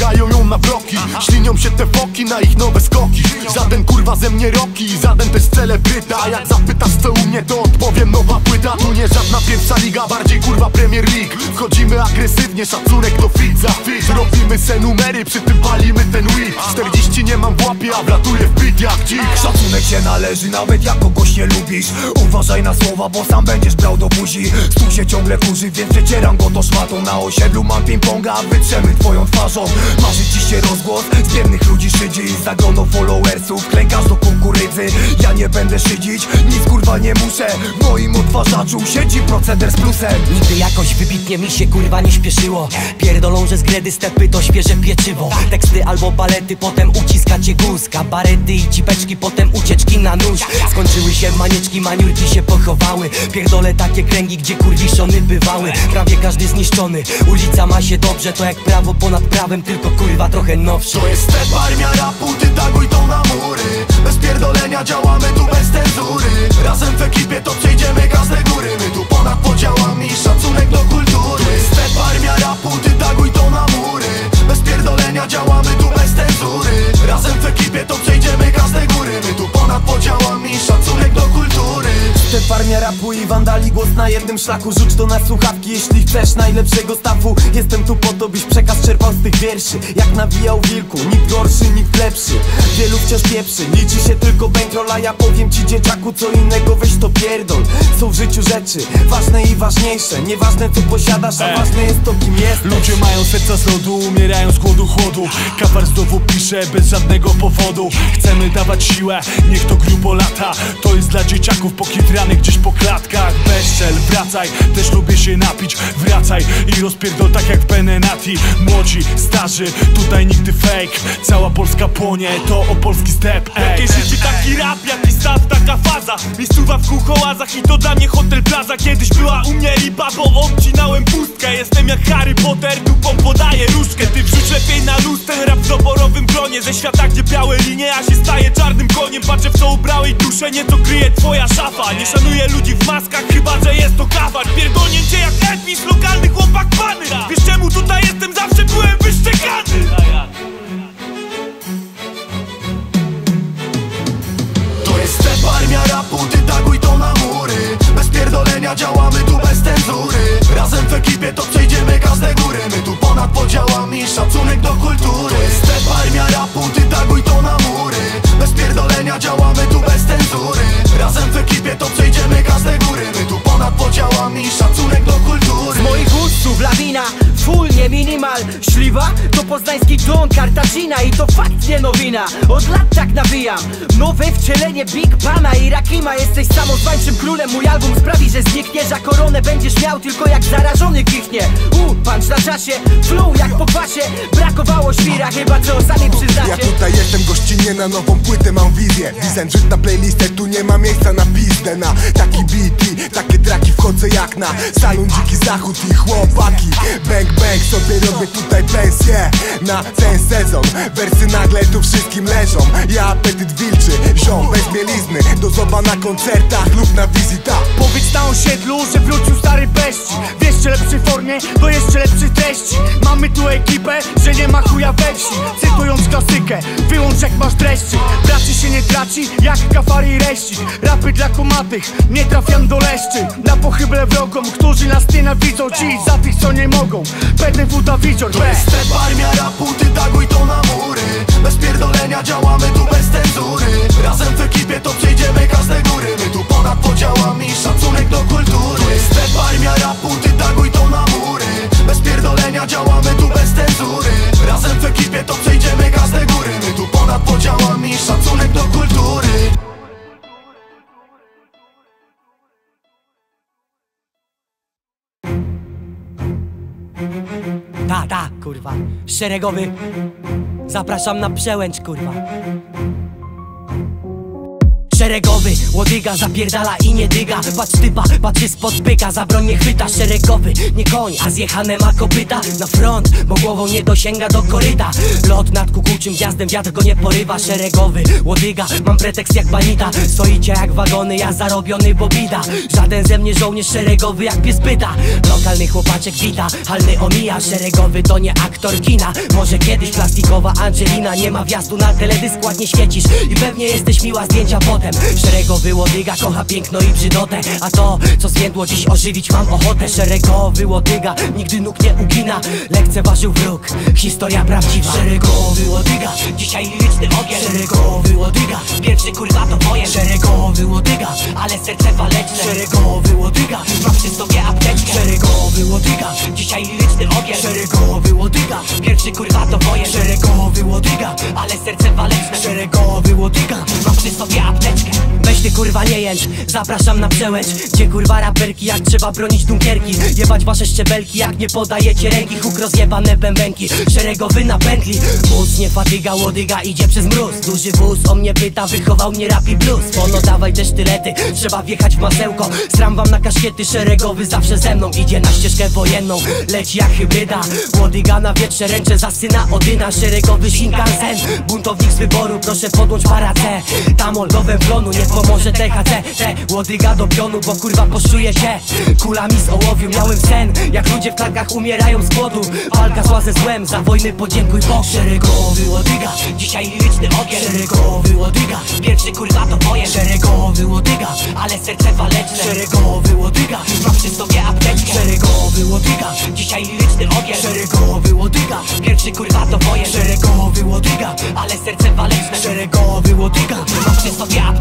opychają ją na bloki. Ślinią się te foki na ich nowe skoki. Żaden kurwa ze mnie roki, żaden też celebryta. A jak zapytasz co u mnie to odpowiem nowa płyta. Tu nie żadna pierwsza liga, bardziej kurwa Premier League. Wchodzimy agresywnie, szacunek do fit za fit Robimy se numery, przy tym palimy ten weed. 40 nie mam w łapie, a wlatuję w beat jak dzik Szacunek się należy nawet jak kogoś nie lubisz. Uważaj na słowa, bo sam będziesz brał do buzi. Stół się ciągle kurzy, więc przecieram go to szmatą. Na osiedlu mam ping-ponga, wytrzemy twoją twarzą Marzy ci się rozgłos, z biernych ludzi szydzi Zagrono followersów, klękasz do kukurydzy. Ja nie będę szydzić, nic kurwa nie muszę. W moim odtwarzaczu siedzi proceder z plusem. Nigdy jakoś wybitnie mi się kurwa nie śpieszyło. Pierdolą, że z gredy stepy to świeże pieczywo. Teksty albo balety, potem uciskacie guz. Kabarety i cipeczki, potem ucieczki na nóż. Skończyły się manieczki, maniurki się pochowały. Pierdolę takie kręgi, gdzie kurwiszony bywały. Prawie każdy zniszczony, ulica ma się dobrze To jak prawo ponad prawem, tylko kurwa trochę nowsze To jest step armia rapu, ty taguj to na mury. Bez pierdolenia działamy tu bez cenzury. Razem w ekipie to przejdziemy każde góry. My tu ponad podziałami, szacunek do kultury. To jest step armia rapu, ty taguj to na mury. Bez pierdolenia działamy tu bez cenzury. Razem w ekipie to przejdziemy każde góry. My tu ponad podziałami, szacunek do kultury Step armia rapu i wandali głos na jednym szlaku. Rzuć to na słuchawki, jeśli chcesz najlepszego stawu. Jestem tu po to, byś przekaz czerpał z tych wierszy. Jak nawijał wilku, nikt gorszy, nikt lepszy. Wielu wciąż pieprzy, liczy się tylko bankroll A ja powiem ci dzieciaku co innego, weź to pierdol. Są w życiu rzeczy ważne i ważniejsze. Nieważne co posiadasz, a ważne jest to kim jesteś. Ludzie mają serca z lodu, umierają z głodu chłodu. Kafar znowu pisze bez żadnego powodu. Chcemy dawać siłę, niech to grubo lata. To jest dla dzieciaków gdzieś po klatkach. Bezczel, wracaj, też lubię się napić. Wracaj i rozpierdol tak jak w Benenati. Młodzi, starzy, tutaj nigdy fake. Cała Polska płonie, to opolski step ej. Jakie życie, taki rap, jaki staw, taka faza. Miejscowa w kuchołazach i to dla mnie hotel plaza. Kiedyś była u mnie lipa, bo obcinałem pustkę. Jestem jak Harry Potter, dupą podaję różkę. Ty wrzuć lepiej na luz ten rap w doborowym gronie. Ze świata, gdzie białe linie, a się staje czarnym koniem. Patrzę w co ubrałeś duszę, nie to kryje twoja szafa. Nie szanuję ludzi w maskach, chyba że jest to kawar Pierdolnięcie jak Elvis, lokalny chłopak pany. Wiesz czemu tutaj jestem, zawsze byłem wyszczekany jest step armia rapu, ty taguj to na mury. Bez pierdolenia działamy tu bez cenzury. Razem w ekipie to przejdziemy każde góry. My tu ponad podziałami, szacunek do kultury. To jest step armia rapu, ty taguj to na mury. Bez pierdolenia działamy tu bez cenzury. Razem w ekipie to przejdziemy każde góry. My tu ponad podziałami, szacunek do kultury. Z moich ustów lawina, full nie minimal. Śliwa to poznański don Kartagina I to fakt nie nowina, od lat tak nawijam. Nowe wcielenie Big Pana i Rakima. Jesteś samozwańczym królem, mój album sprawi, że znikniesz. A koronę będziesz miał tylko jak zarażony kichnie. U, punch na czasie, flow jak po kwasie. Brakowało świra, chyba co sami Ja przyznacie tutaj jestem gościnnie na nową płytę mam wizję. Design na playlistę, tu nie ma miejsca na pizdę. Na taki beat i takie traki wchodzę jak na Salon Dziki Zachód i chłopaki. Bang bang sobie robię tutaj pensję. Na ten sezon Wersy nagle tu wszystkim leżą. Ja apetyt wilczy, ziom bez mielizny. Do zoba na koncertach lub na wizytach. Powiedz na osiedlu, że wrócił stary beści. W jeszcze lepszej formie, do jeszcze lepszych treści. Mamy tu ekipę, że nie ma chuja we wsi. Cytując klasykę, wyłącz jak masz dreszczy Braci się nie traci, jak kafary i reści. Rapy dla kumatych, nie trafiam do leszczy Na pochybę wrogom, którzy nas nienawidzą. Ci za tych co nie mogą, PDW Dawidzior To jest step armia rapu, ty taguj to na mury. Bez pierdolenia działamy tu bez cenzury. Razem w ekipie to przejdziemy każde góry. My tu ponad podziałami, szacunek do kultury. To jest step armia rapu, ty taguj to na mury. Bez pierdolenia działamy tu bez cenzury. Razem w ekipie to przejdziemy każde góry. My tu ponad podziałami, szacunek do kultury Ta, ta, kurwa. Szeregowy. Zapraszam na przełęcz, kurwa. Szeregowy, łodyga zapierdala i nie dyga. Patrz typa, patrzy spod pyka, za broń nie chwyta Szeregowy, nie koń, a zjechane ma kopyta. Na front, bo głową nie dosięga do koryta. Lot nad kukułczym gwiazdem, wiatr go nie porywa. Szeregowy, łodyga, mam pretekst jak banita. Stoicie jak wagony, ja zarobiony bobida Żaden ze mnie żołnierz szeregowy jak pies pyta. Lokalny chłopaczek wita, halny omija. Szeregowy to nie aktor kina. Może kiedyś plastikowa Angelina. Nie ma wjazdu na teledysk, ładnie świecisz. I pewnie jesteś miła zdjęcia potem Szeregowy łodyga kocha piękno i brzydotę A to, co zwiędło dziś ożywić mam ochotę Szeregowy łodyga, nigdy nóg nie ugina Lekceważył wróg, historia prawdziwa Szeregowy łodyga, dzisiaj liryczny ogier Szeregowy łodyga, pierwszy kurwa to wojen Szeregowy łodyga, ale serce waleczne Szeregowy łodyga, mam przy sobie apteczkę Szeregowy łodyga, dzisiaj liryczny ogier Szeregowy łodyga, pierwszy kurwa to wojen Szeregowy łodyga, ale serce waleczne Szeregowy łodyga, mam przy sobie apteczkę Weź ty kurwa nie jęcz, zapraszam na przełęcz. Gdzie kurwa raperki, jak trzeba bronić dunkierki? Jebać wasze szczebelki, jak nie podajecie ręki. Huk rozjebane bębenki, szeregowy na pętli. Mus nie fatyga, łodyga idzie przez mróz. Duży wóz o mnie pyta, wychował mnie rap i blues. Pono dawaj te sztylety, trzeba wjechać w masełko. Stram wam na kaszkiety, szeregowy zawsze ze mną. Idzie na ścieżkę wojenną, leci jak hybryda. Łodyga na wietrze, ręcze za syna Odyna. Szeregowy Shinkansen, buntownik z wyboru. Proszę podłącz para C, tamol do węflonu Niech pomoże THC, te łodyga do pionu Bo kurwa poszuje się. Kulami z ołowiu Miałem sen, jak ludzie w klatkach umierają z głodu. Walka zła ze złem, za wojny podziękuj Bog Szeregowy łodyga, dzisiaj liryczny ogier Szeregowy łodyga, pierwszy kurwa to wojen Szeregowy łodyga, ale serce waleczne Szeregowy łodyga, mam przy sobie apteczkę. Szeregowy łodyga, dzisiaj liryczny ogier Szeregowy łodyga, pierwszy kurwa to wojen Szeregowy łodyga, ale serce waleczne Szeregowy łodyga, mam przy sobie apteczkę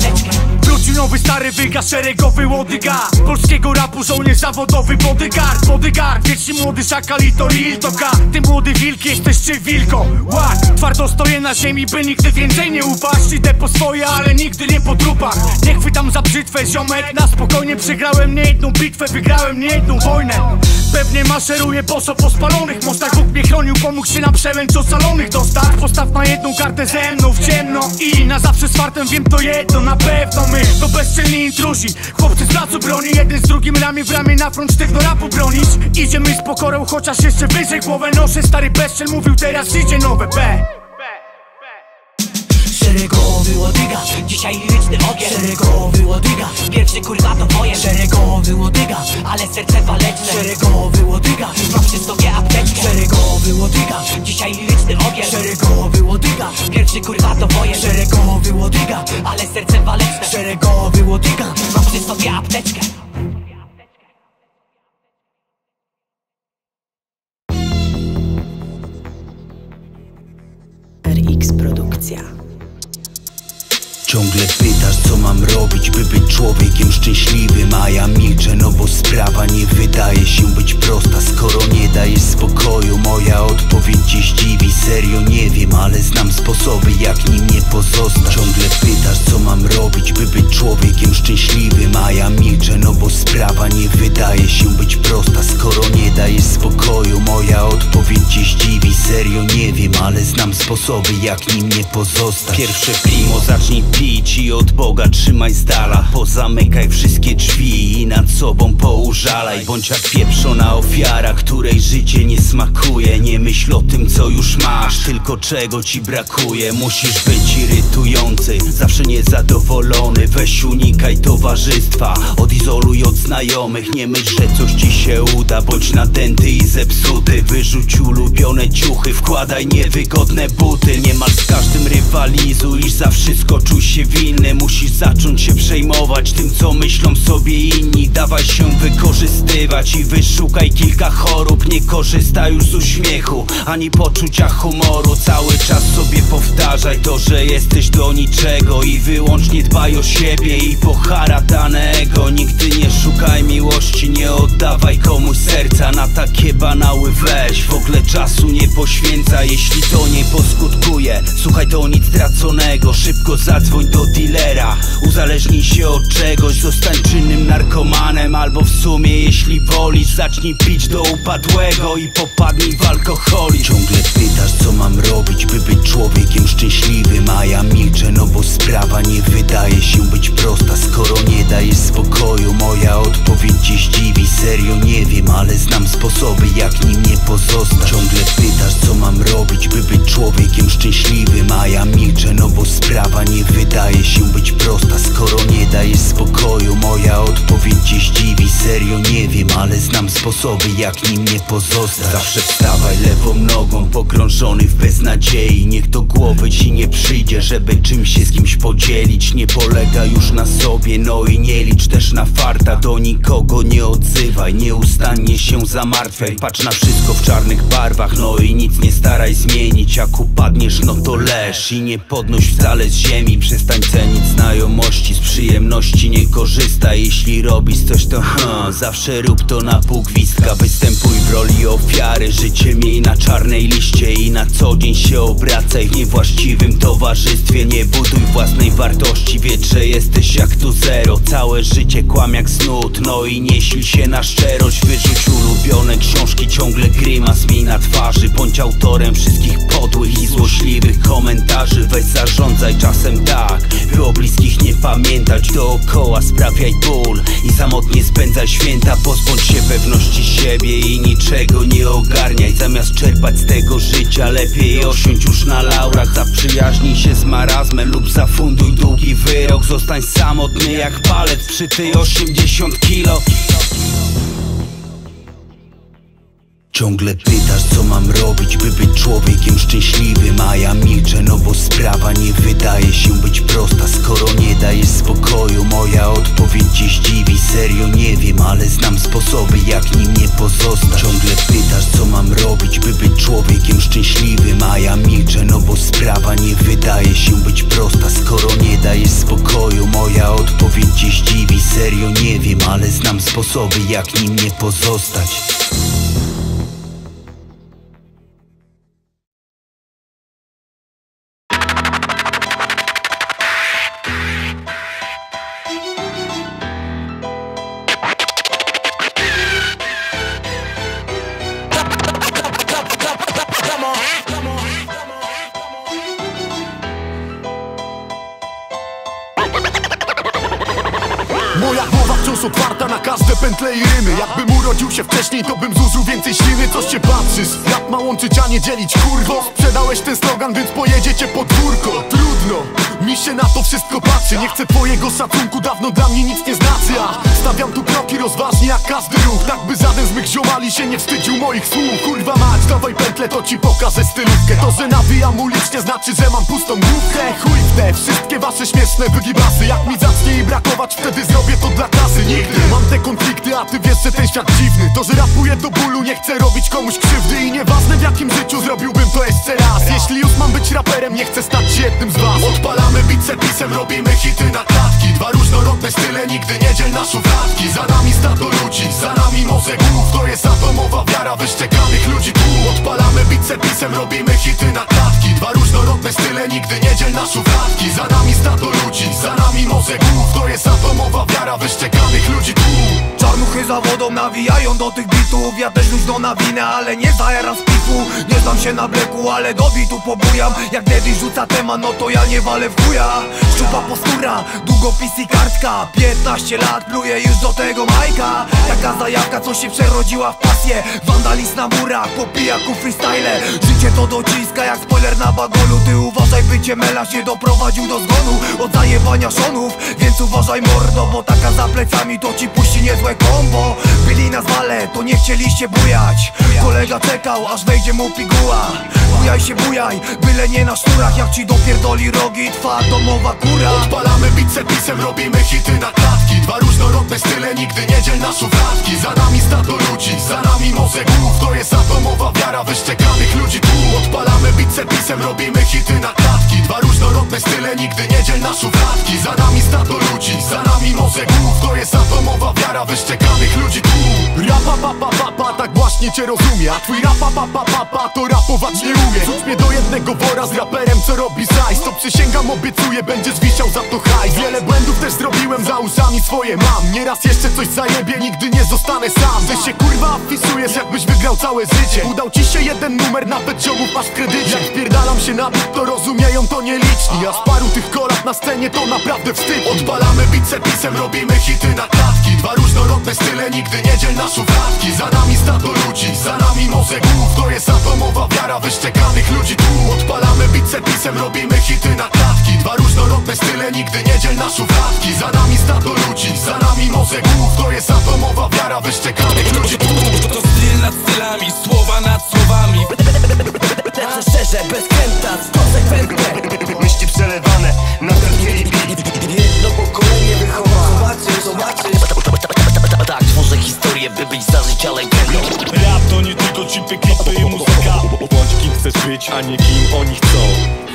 Wrócił nowy stary wyga, szeregowy łodyga Polskiego rapu żołnierz zawodowy bodyguard Bodyguard, wieczny młody szakal i to K Ty młody wilk, jesteś czy wilko Ład, twardo stoję na ziemi, by nigdy więcej nie upaść. Idę po swoje, ale nigdy nie po trupach. Nie chwytam za brzytwę, ziomek Na spokojnie przegrałem nie jedną bitwę Wygrałem nie jedną wojnę. Pewnie maszeruję boso po spalonych mostach. Bóg mnie chronił, pomógł się na przełęcz ocalonych dostać Postaw na jedną kartę ze mną w ciemno I na zawsze z fartem wiem to jedno na pewno My to bezczelni intruzi. Chłopcy z placu broni Jeden z drugim ramię w ramię na front sztywno rapu bronić. Idziemy z pokorą, chociaż jeszcze wyżej głowę noszę. Stary bezczel mówił teraz idzie nowe B Szeregowy łodyga, dzisiaj liryczny ogier Szeregowy łodyga, pierwszy kurwa to wojen Szeregowy łodyga, ale serce waleczne. Szeregowy łodyga, mam przy sobie apteczkę. Szeregowy łodyga, dzisiaj liryczny ogier Szeregowy łodyga, pierwszy kurwa to wojen Szeregowy łodyga, ale serce waleczne. Szeregowy łodyga, mam przy apteczkę. RX Produkcja. Ciągle pytasz co mam robić, by być człowiekiem szczęśliwym A ja milczę, no bo sprawa nie wydaje się być prosta Skoro nie dajesz spokoju, moja odpowiedź cię zdziwi Serio nie wiem, ale znam sposoby jak nim nie pozostać Ciągle pytasz co mam robić, by być człowiekiem szczęśliwym A ja milczę, no bo sprawa nie wydaje się być prosta Skoro nie dajesz spokoju, moja odpowiedź cię zdziwi Serio nie wiem, ale znam sposoby jak nim nie pozostać Pierwsze primo, zacznij pić i od Boga trzymaj z dala. Pozamykaj wszystkie drzwi i nad sobą poużalaj. Bądź jak pieprzona ofiara, której życie nie smakuje. Nie myśl o tym co już masz, tylko czego ci brakuje. Musisz być zawsze niezadowolony. Weź unikaj towarzystwa, odizoluj od znajomych. Nie myśl, że coś ci się uda, bądź nadęty i zepsuty. Wyrzuć ulubione ciuchy, wkładaj niewygodne buty. Niemal z każdym rywalizuj, iż za wszystko czuj się winny. Musisz zacząć się przejmować tym, co myślą sobie inni. Dawaj się wykorzystywać i wyszukaj kilka chorób. Nie korzystaj już z uśmiechu, ani poczucia humoru. Cały czas sobie powtarzaj to, że jesteś do niczego I wyłącznie dbaj o siebie i poharatanego. Nigdy nie szukaj miłości, nie oddawaj komuś serca. Na takie banały weź W ogóle czasu nie poświęca, jeśli to nie poskutkuje. Słuchaj to nic straconego, szybko zadzwoń do dealera. Uzależnij się od czegoś, zostań czynnym narkomanem. Albo w sumie jeśli wolisz, zacznij pić do upadłego I popadnij w alkoholi Ciągle pytasz co mam robić, by być człowiekiem szczęśliwym A ja milczę, no bo sprawa nie wydaje się być prosta. Skoro nie dajesz spokoju, moja odpowiedź dziś dziwi Serio nie wiem, ale znam sposoby jak nim nie pozostać. Ciągle pytasz co mam robić, by być człowiekiem szczęśliwym. A ja milczę, no bo sprawa nie wydaje się być prosta. Skoro nie dajesz spokoju, moja odpowiedź dziś dziwi Serio nie wiem, ale znam sposoby jak nim nie pozostać. Zawsze wstawaj lewą nogą, pogrążony w beznadziei. Niech do głowy ci nie przyjdzie, żeby czymś się z kimś podzielić. Nie polega już na sobie, no i nie licz też na farta. Do nikogo nie odzywaj, nieustannie się zamartwiaj. Patrz na wszystko w czarnych barwach, no i nic nie staraj zmienić. Jak upadniesz, no to leż i nie podnoś wcale z ziemi. Przestań cenić znajomości, z przyjemności nie korzystaj. Jeśli robisz coś to ha, zawsze rób to na pół gwizdka Występuj w roli ofiary, życie miej na czarnej liście I na co dzień się obracaj. W niewłaściwym towarzystwie Nie buduj własnej wartości, wiedz, że jesteś jak tu zero. Całe życie kłam jak snud, no i nie sil się na szczerość. Wyrzuć ulubione książki, ciągle grymas miej na twarzy. Bądź autorem wszystkich podłych i złośliwych komentarzy. Weź zarządzaj czasem tak, by o bliskich nie pamiętać. Dookoła sprawiaj ból i samotnie spędzaj święta Pozbądź się pewności siebie i niczego nie ogarniaj. Zamiast czerpać z tego życia, lepiej osiądź już na laurach. Zaprzyjaźnij się z marazmem lub zafunduj długi wyrok. Zostań samotny jak palec przy tej 80 kilo Ciągle pytasz co mam robić, by być człowiekiem szczęśliwym A ja milczę, no bo sprawa nie wydaje się być prosta. Skoro nie dajesz spokoju, moja odpowiedź dziś dziwi Serio nie wiem, ale znam sposoby jak nim nie pozostać. Ciągle pytasz co mam robić, by być człowiekiem szczęśliwym A ja milczę, no bo sprawa nie wydaje się być prosta. Skoro nie dajesz spokoju, moja odpowiedź dziś dziwi Serio nie wiem, ale znam sposoby jak nim nie pozostać pętle i rymy. Jakbym urodził się wcześniej, to bym zużył więcej śliny. Coś cię patrzysz, rap ma łączyć, a nie dzielić. Kurwo Sprzedałeś ten slogan, więc pojedziecie podwórko Trudno, mi się na to wszystko patrzy. Nie chcę twojego szacunku, dawno dla mnie nic nie znaczy. A stawiam tu kroki rozważnie jak każdy ruch. Tak by żaden z mych ziomali się nie wstydził moich słów. Kurwa mać, dawaj pętlę, to ci pokażę stylówkę. To, że nawijam ulicznie znaczy, że mam pustą główkę. Chuj w te wszystkie wasze śmieszne wygibasy. Jak mi zacznie jej brakować, wtedy zrobię to dla klasy. Nigdy. Mam te konflikty, a ty wiesz, że ten świat dziwny. To, że rapuję do bólu, nie chcę robić komuś krzywdy. I nieważne w jakim życiu zrobiłbym to jeszcze raz. Jeśli już mam być raperem, nie chcę stać się jednym z was. Odpalamy bicepisem, robimy hity na klatki. Dwa różnorodne style, nigdy nie dziel na szufladki Za nami stado ludzi, za nami morze głów. To jest atomowa wiara wyszczekanych ludzi tłum Odpalamy bicepisem, robimy hity na klatki. Dwa różnorodne style, nigdy nie dziel na szufladki Za nami stado ludzi, za nami morze głów. To jest atomowa wiara wyszczekanych ludzi tłum Czarnuchy za wodą nawijają do tych bitów. Ja też luźno nawinę, ale nie zajaram z pifu Nie znam się na bleku, ale do bitu pobujam. Jak Daddy rzuca temat, no to ja nie walę w chuja. Szczupa postura, długopis i kartka. 15 lat, pluję już do tego Majka. Taka zajawka, co się przerodziła w pasję. Wandalizm na murach, po pijaku freestyle. Życie to dociska jak spoiler na bagolu. Ty uważaj, by cię melarz nie doprowadził do zgonu. Od zajebania szonów, więc uważaj mordo Bo taka za plecami to ci puści niezłe kombo. Byli na zwale, to nie chcieliście bujać. Kolega czekał, aż wejdzie mu piguła Bujaj się bujaj, byle nie na szturach Jak ci dopierdoli rogi, twa domowa kura. Odpalamy bicepisem, robimy hity na klatki. Dwa różnorodne style, nigdy nie dziel na szufladki. Za nami stado ludzi, za nami morze głów To jest atomowa wiara wyszczekanych ludzi bicepisem, robimy hity na klatki. Dwa różnorodne style, nigdy nie dziel na szufladki Za nami stado ludzi, za nami morze głów. To jest atomowa wiara wyszczekanych ludzi tłum Rapa, pa, pa, pa, pa, tak właśnie cię rozumie A twój rapa pa pa pa pa to rapować nie umie Rzuć mnie do jednego wora z raperem co robi zajs To przysięgam obiecuję będziesz wisiał za to hajs. Wiele błędów też zrobiłem za uszami swoje mam. Nieraz jeszcze coś zajebie nigdy nie zostanę sam. Ty się kurwa wpisujesz jakbyś wygrał całe życie. Udał ci się jeden numer nawet ziomów masz kredycie wpierdalam się na bit to rozumieją to nieliczni A z paru tych kolab na scenie to naprawdę wstyd. Odpalamy bicepisem robimy hity na klatki. Dwa różnorodne style nigdy nie dziel na szufladki Za nami stado ludzi, za nami morze głów. To jest atomowa wiara wyszczekanych ludzi tu. Odpalamy bicepisem robimy hity na klatki. Dwa różnorodne style nigdy nie dziel na szufladki Za nami stado ludzi, za nami morze głów. To jest atomowa wiara wyszczekanych ludzi tu. To styl nad stylami, słowa nad słowami Lecę szczerze, bez kręta, konsekwentnie. Myśli przelewane na ten beat. Jedno pokolenie wychowa. Zobaczysz, zobaczysz. Tak, tworzę historię, by być za życia legendą. Rap to nie tylko chipy, klipy i muzyka. Bądź kim chcesz być, a nie kim oni chcą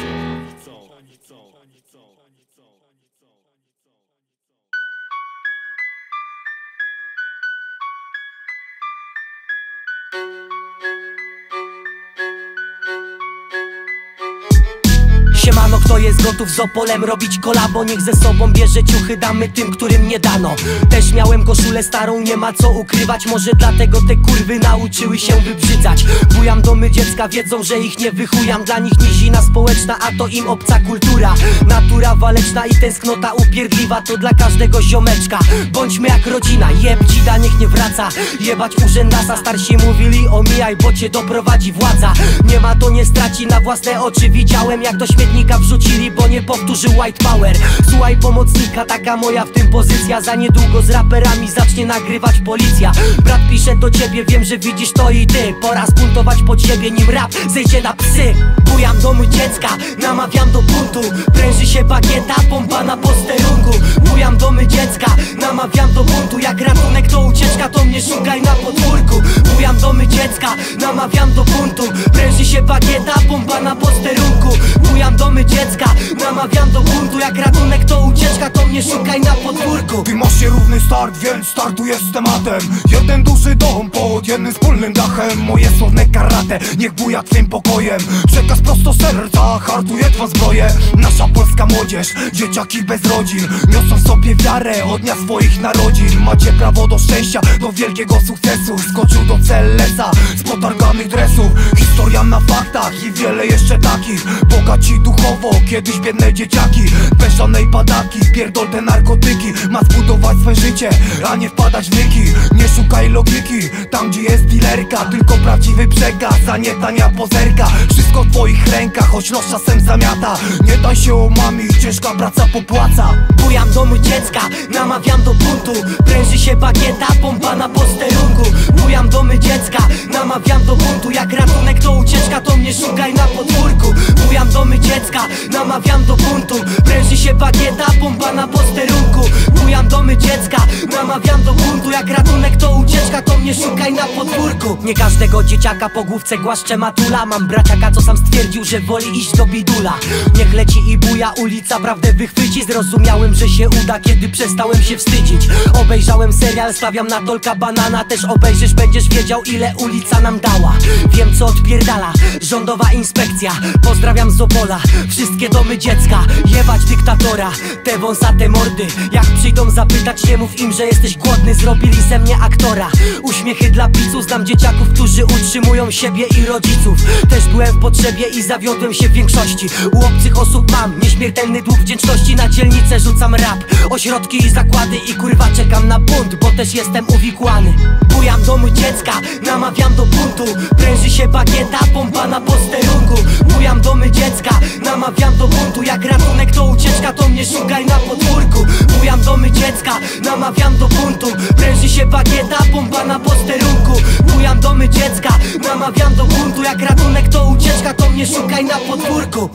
gotów z Opolem robić kolabo. Niech ze sobą bierze ciuchy, damy tym, którym nie dano. Też miałem koszulę starą, nie ma co ukrywać. Może dlatego te kurwy nauczyły się wybrzydzać. Bujam domy dziecka, wiedzą, że ich nie wychujam. Dla nich nizina społeczna, a to im obca kultura. Natura waleczna i tęsknota upierdliwa To dla każdego ziomeczka. Bądźmy jak rodzina, jeb dzida, niech nie wraca. Jebać urzędasa, starsi mówili omijaj, bo cię doprowadzi władza. Nie ma to nie straci, na własne oczy. Widziałem jak do śmietnika wrzucili, bo nie powtórzył white power. Słuchaj pomocnika, taka moja w tym pozycja. Za niedługo z raperami zacznie nagrywać policja. Brat pisze do ciebie, wiem, że widzisz to i ty. Pora spuntować pod siebie, nim rap zejdzie na psy. Bujam domy dziecka, namawiam do buntu. Pręży się bagieta, pompa na posterunku. Bujam domy dziecka, namawiam do buntu. Jak ratunek to ucieczka, to mnie szukaj na podwórku. Bujam domy dziecka, namawiam do buntu. Pręży się bagieta, pompa na posterunku. Bujam domy dziecka, namawiam do buntu Jak ratunek to ucieczka, to mnie szukaj na podwórku. Ty masz nierówny start, więc startujesz z tematem Jeden duży dom pod jednym wspólnym dachem. Moje słowne karate, niech buja twym pokojem. Przekaz prosto serca, hartuje twa zbroję. Nasza polska młodzież, dzieciaki bez rodzin. Niosą sobie wiarę od dnia swoich narodzin. Macie prawo do szczęścia, do wielkiego sukcesu. Skoczył do CLS-a z potarganych dresów. Historia na faktach i wiele jeszcze takich. Bogaci duchowo, kiedyś biedne dzieciaki Bez żadnej padaki, pierdol te narkotyki Ma zbudować swe życie, a nie wpadać w myki. Nie szukaj logiki, tam gdzie jest dealerka Tylko prawdziwy przekaz, a nie tania pozerka. Wszystko w twoich rękach, choć los czasem zamiata. Nie daj się omamić, ciężka praca popłaca. Bujam domy dziecka, namawiam do buntu. Pręży się bagieta, pompa na posterunku. Bujam domy dziecka, namawiam do buntu. Jak ratunek to ucieczka, to mnie szukaj na podwórku. Bujam domy dziecka, namawiam do buntu. Pręży się bagieta, pompa na posterunku. Bujam domy dziecka, namawiam do buntu. Jak ratunek to ucieczka, to mnie szukaj na podwórku. Nie każdego dzieciaka po główce głaszcze matula. Mam braciaka, co sam stwierdził, że woli iść do bidula. Niech leci i buja, ulica prawdę wychwyci. Zrozumiałem, że się uda, kiedy przestałem się wstydzić. Obejrzałem serial, stawiam na Tolka Banana. Też obejrzysz, będziesz wiedział ile ulica nam dała. Wiem co odpierdala, rządowa inspekcja. Pozdrawiam z Opola, wszystkie domy dziecka Jebać dyktatora, te wąsate mordy Jak przyjdą zapytać, nie mów im, że jesteś głodny Zrobili ze mnie aktora. Uśmiechy dla pizzu, znam dzieciaków, którzy utrzymują siebie i rodziców. Też byłem w potrzebie i zawiodłem się w większości. U obcych osób mam nieśmiertelny dług wdzięczności. Na dzielnicę rzucam rap, ośrodki i zakłady I kurwa czekam na bunt, bo też jestem uwikłany. Bujam domy dziecka, namawiam do buntu. Pręży się bagieta, pompa na posterunku. Bujam domy dziecka, namawiam do buntu Jak ratunek to ucieczka, to mnie szukaj na podwórku. Bujam domy dziecka, namawiam do buntu. Pręży się bagieta, pompa na posterunku. Bujam domy dziecka, namawiam do buntu. Jak ratunek to ucieczka, to mnie szukaj na podwórku.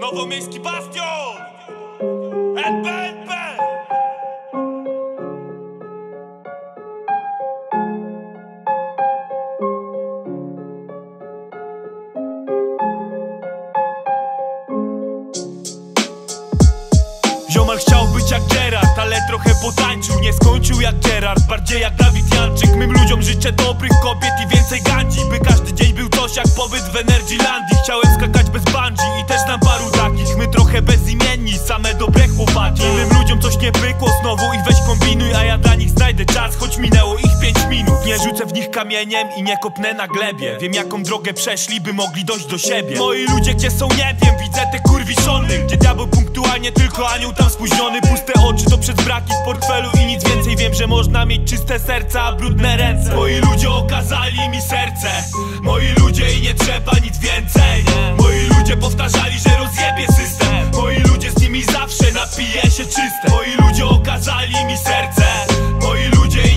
Nowomiejski bastion! NB, NB! Trochę potańczył, nie skończył jak Gerard Bardziej jak Dawid Janczyk. Mym ludziom życzę dobrych kobiet i więcej gandzi By każdy dzień był coś jak pobyt w Energylandii Chciałem skakać bez bungee i też znam paru takich. My trochę bezimienni, same dobre chłopaki. Mym ludziom coś nie pykło znowu i weź kombinuj A ja dla nich znajdę czas, choć minęło minut Nie rzucę w nich kamieniem i nie kopnę na glebie. Wiem jaką drogę przeszli, by mogli dojść do siebie. Moi ludzie gdzie są nie wiem, widzę te kurwiszony Gdzie diabeł punktualnie, tylko anioł tam spóźniony. Puste oczy to przez braki w portfelu i nic więcej. Wiem, że można mieć czyste serca, a brudne ręce. Moi ludzie okazali mi serce. Moi ludzie i nie trzeba nic więcej. Moi ludzie powtarzali, że rozjebie system. Moi ludzie z nimi zawsze napije się czyste. Moi ludzie okazali mi serce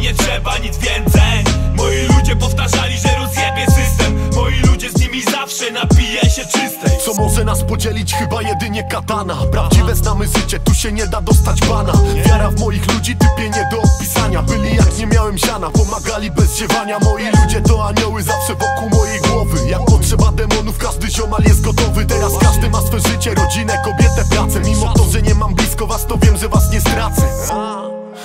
nie trzeba nic więcej. Moi ludzie powtarzali, że rozjebie system. Moi ludzie z nimi zawsze napije się czystej. Co może nas podzielić? Chyba jedynie katana. Prawdziwe znamy życie, tu się nie da dostać bana. Wiara w moich ludzi, typie nie do opisania. Byli jak nie miałem siana, pomagali bez ziewania. Moi ludzie to anioły zawsze wokół mojej głowy. Jak potrzeba demonów, każdy ziomal jest gotowy. Teraz każdy ma swe życie, rodzinę, kobietę, pracę. Mimo to, że nie mam blisko was, to wiem, że was nie stracę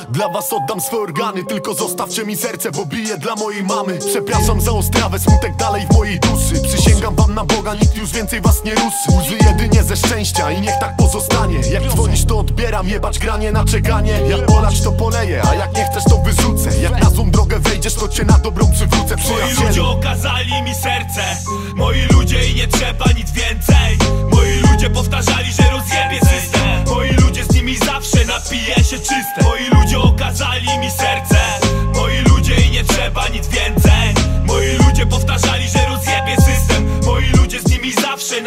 dla was oddam swoje organy, tylko zostawcie mi serce, bo biję dla mojej mamy. Przepraszam za ostrawę, smutek dalej w mojej duszy. Przysięgam wam na Boga, nikt już więcej was nie ruszy. Łzy jedynie ze szczęścia i niech tak pozostanie. Jak dzwonisz to odbieram, jebać granie na czekanie. Jak polać to poleję, a jak nie chcesz to wyrzucę. Jak na złą drogę wejdziesz, to cię na dobrą przywrócę Moi ludzie okazali mi serce. Moi ludzie i nie trzeba nic więcej. Moi ludzie powtarzali, że rozjebie system Ludzie z nimi zawsze napije się czyste. Moi ludzie okazali mi serce. Moi ludzie i nie trzeba nic więcej. Moi ludzie powtarzali, że rozjebie system. Moi ludzie z nimi zawsze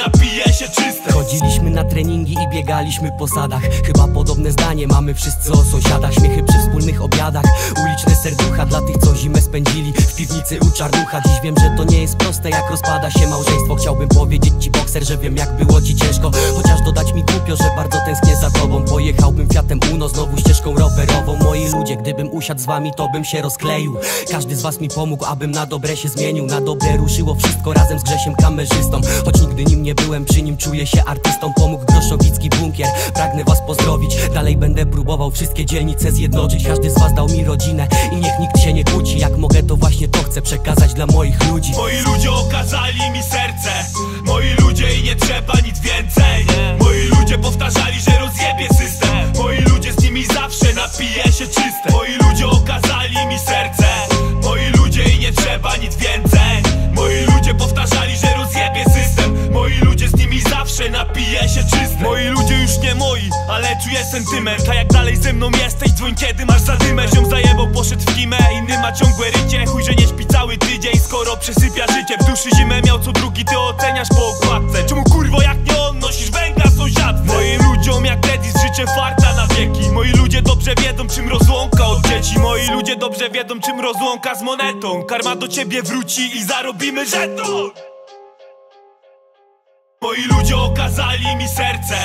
się czyste. Chodziliśmy na treningi i biegaliśmy po sadach. Chyba podobne zdanie mamy wszyscy o sąsiadach. Śmiechy przy wspólnych obiadach. Uliczne serducha dla tych co zimę spędzili. W piwnicy u czarnucha. Dziś wiem, że to nie jest proste jak rozpada się małżeństwo. Chciałbym powiedzieć ci bokser, że wiem jak było ci ciężko. Chociaż dodać mi głupio, że bardzo tęsknię za tobą. Pojechałbym Fiatem Uno znowu ścieżką rowerową. Moi ludzie, gdybym usiadł z wami to bym się rozkleił. Każdy z was mi pomógł, abym na dobre się zmienił. Na dobre ruszyło wszystko razem z Grzesiem kamerzystą. Choć nigdy nim nie byłem, przy nim czuję się artystą. Pomógł Groszowicki bunkier, pragnę was pozdrowić. Dalej będę próbował wszystkie dzielnice zjednoczyć. Każdy z was dał mi rodzinę i niech nikt się nie kłóci. Jak mogę to właśnie to chcę przekazać dla moich ludzi. Moi ludzie okazali mi serce. Moi ludzie i nie trzeba nic więcej. Moi ludzie powtarzali, że rozjebie system. Moi ludzie z nimi zawsze napije się czyste. Moi ludzie okazali mi serce. Moi ludzie i nie trzeba nic zawsze napije się czyste. Moi ludzie już nie moi, ale czuję sentyment. A jak dalej ze mną jesteś, dzwoń kiedy masz zadymę. Ziom zajebał, poszedł w kimę, inny ma ciągłe rycie. Chuj, że nie śpi cały tydzień, skoro przesypia życie. W duszy zimę miał co drugi, ty oceniasz po okładce. Czemu kurwo jak nie on nosisz węgla sąsiadce? Moim ludziom jak Teddy's życzę farta na wieki. Moi ludzie dobrze wiedzą czym rozłąka od dzieci. Moi ludzie dobrze wiedzą czym rozłąka z monetą. Karma do ciebie wróci i zarobimy żeton Moi ludzie okazali mi serce.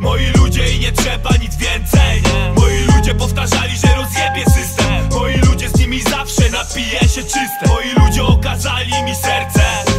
Moi ludzie i nie trzeba nic więcej. Moi ludzie powtarzali, że rozjebie system. Moi ludzie z nimi zawsze napije się czyste. Moi ludzie okazali mi serce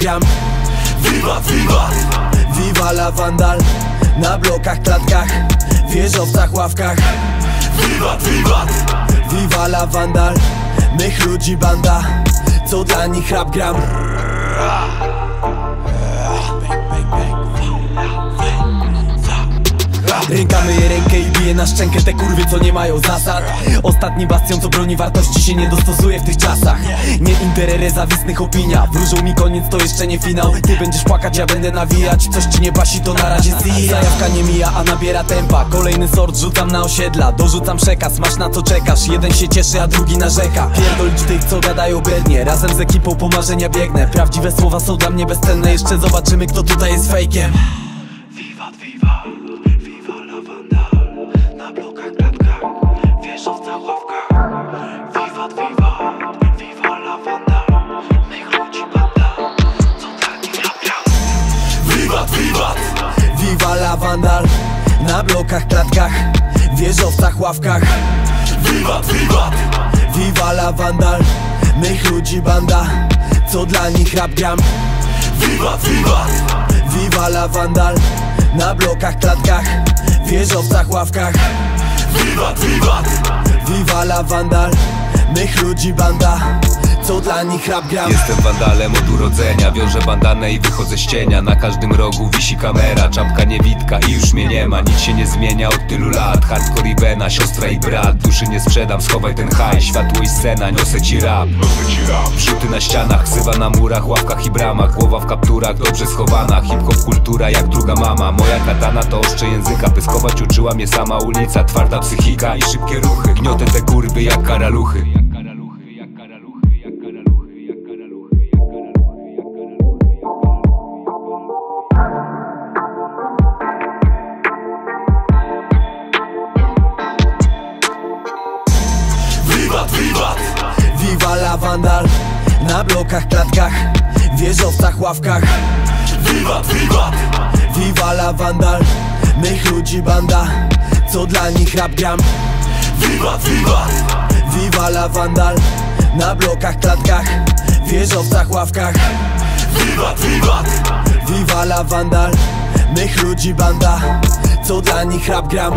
gram Wiwat, wiwat Viva la Vandal. Na blokach, klatkach. Wieżowcach, ławkach. Wiwat, wiwat Viva la Vandal. Mych ludzi banda. Co dla nich rap gram na szczękę te kurwy, co nie mają zasad. Ostatni bastion, co broni wartości się nie dostosuje w tych czasach. Nie interery zawistnych opinia. Wróżą mi koniec, to jeszcze nie finał. Ty będziesz płakać, ja będę nawijać. Coś ci nie basi, to na razie see Zajawka nie mija, a nabiera tempa. Kolejny sort rzucam na osiedla. Dorzucam przekaz, masz na co czekasz. Jeden się cieszy, a drugi narzeka. Pierdolić tych, co gadają biednie Razem z ekipą po marzenia biegnę. Prawdziwe słowa są dla mnie bezcenne. Jeszcze zobaczymy, kto tutaj jest fejkiem Vandal Na blokach, klatkach Wieżowcach, ławkach. Wiwat, wiwat. Viva la Vandal. Mych ludzi banda. Co dla nich rap gram? Wiwat, wiwat, Viva la Vandal. Na blokach, klatkach Wieżowcach, ławkach. Wiwat, wiwat. Viva la Vandal. Mych ludzi banda Co dla nich rap gram. Jestem wandalem od urodzenia Wiążę bandanę i wychodzę z cienia. Na każdym rogu wisi kamera Czapka niewidka i już mnie nie ma. Nic się nie zmienia od tylu lat. Hardcore i Bena, siostra i brat. Duszy nie sprzedam, schowaj ten haj Światło i scena, niosę ci rap. Rzuty na ścianach, ksywa na murach Ławkach i bramach, głowa w kapturach Dobrze schowana, hip-hop kultura jak druga mama. Moja katana to oszcze języka. Pyskować uczyła mnie sama ulica. Twarda psychika i szybkie ruchy. Gniotę te kurwy jak karaluchy Blokach, klatkach Wieżowcach, ławkach. Wiwat, wiwat. Viva la Vandal Mych ludzi banda. Co dla nich rap gram? Wiwat, wiwat, Viva la Vandal Na blokach, klatkach Wieżowcach, ławkach. Wiwat, wiwat. Viva la Vandal Mych ludzi banda. Co dla nich rap gram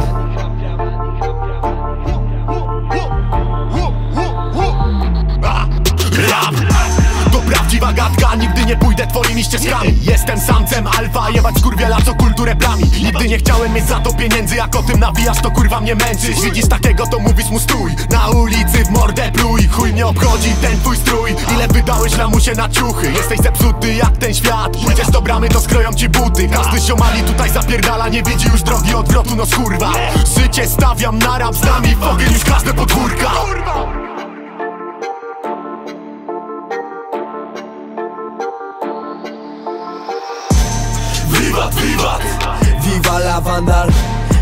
prawdziwa gadka, nigdy nie pójdę twoimi ścieżkami. Jestem samcem alfa, jebać skurwiela co kulturę plami. Nigdy nie chciałem mieć za to pieniędzy, jak o tym nawijasz to kurwa mnie męczysz Widzisz takiego to mówisz mu stój, na ulicy w mordę pluj Chuj mnie obchodzi ten twój strój, ile wydałeś lamusie na ciuchy? Jesteś zepsuty jak ten świat, pójdziesz do bramy to skroją ci buty. Każdy siomali tutaj zapierdala, nie widzi już drogi odwrotu, no skurwa. Życie stawiam na rap z nami, w ogień już każde podwórka Viva la Vandal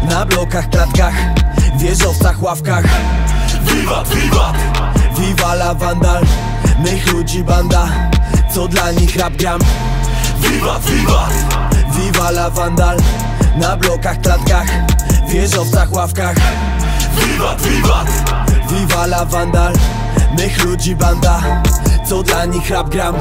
Na blokach, klatkach Wieżowcach, ławkach. Wiwat, wiwat. Viva la Vandal Mych ludzi banda Co dla nich rap gram. Wiwat, wiwat, Viva la Vandal Na blokach, klatkach Wieżowcach, ławkach. Wiwat, wiwat. Viva la Vandal Mych ludzi banda Co dla nich rap gram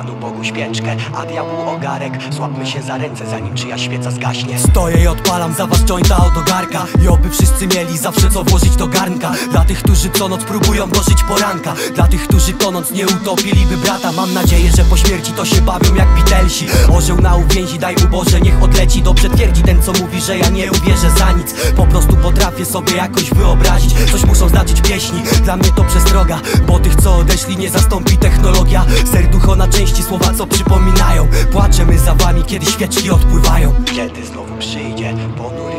Panu Bogu świeczkę, a diabłu ogarek. Złapmy się za ręce, zanim czyja świeca zgaśnie. Stoję i odpalam za was jointa od ogarka. I oby wszyscy mieli zawsze co włożyć do garnka. Dla tych, którzy co noc próbują dożyć poranka. Dla tych, którzy tonąc nie utopiliby brata. Mam nadzieję, że po śmierci to się bawią jak Beatlesi. Orzeł na uwięzi, daj uboże, niech odleci. Dobrze twierdzi ten, co mówi, że ja nie uwierzę za nic. Po prostu potrafię sobie jakoś wyobrazić. Coś muszą znaczyć pieśni, dla mnie to przestroga Bo tych, co odeszli, nie zastąpi technologia. Serducho na części słowa, co przypominają. Płaczemy za wami, kiedy świeczki odpływają. Kiedy znowu przyjdzie ponury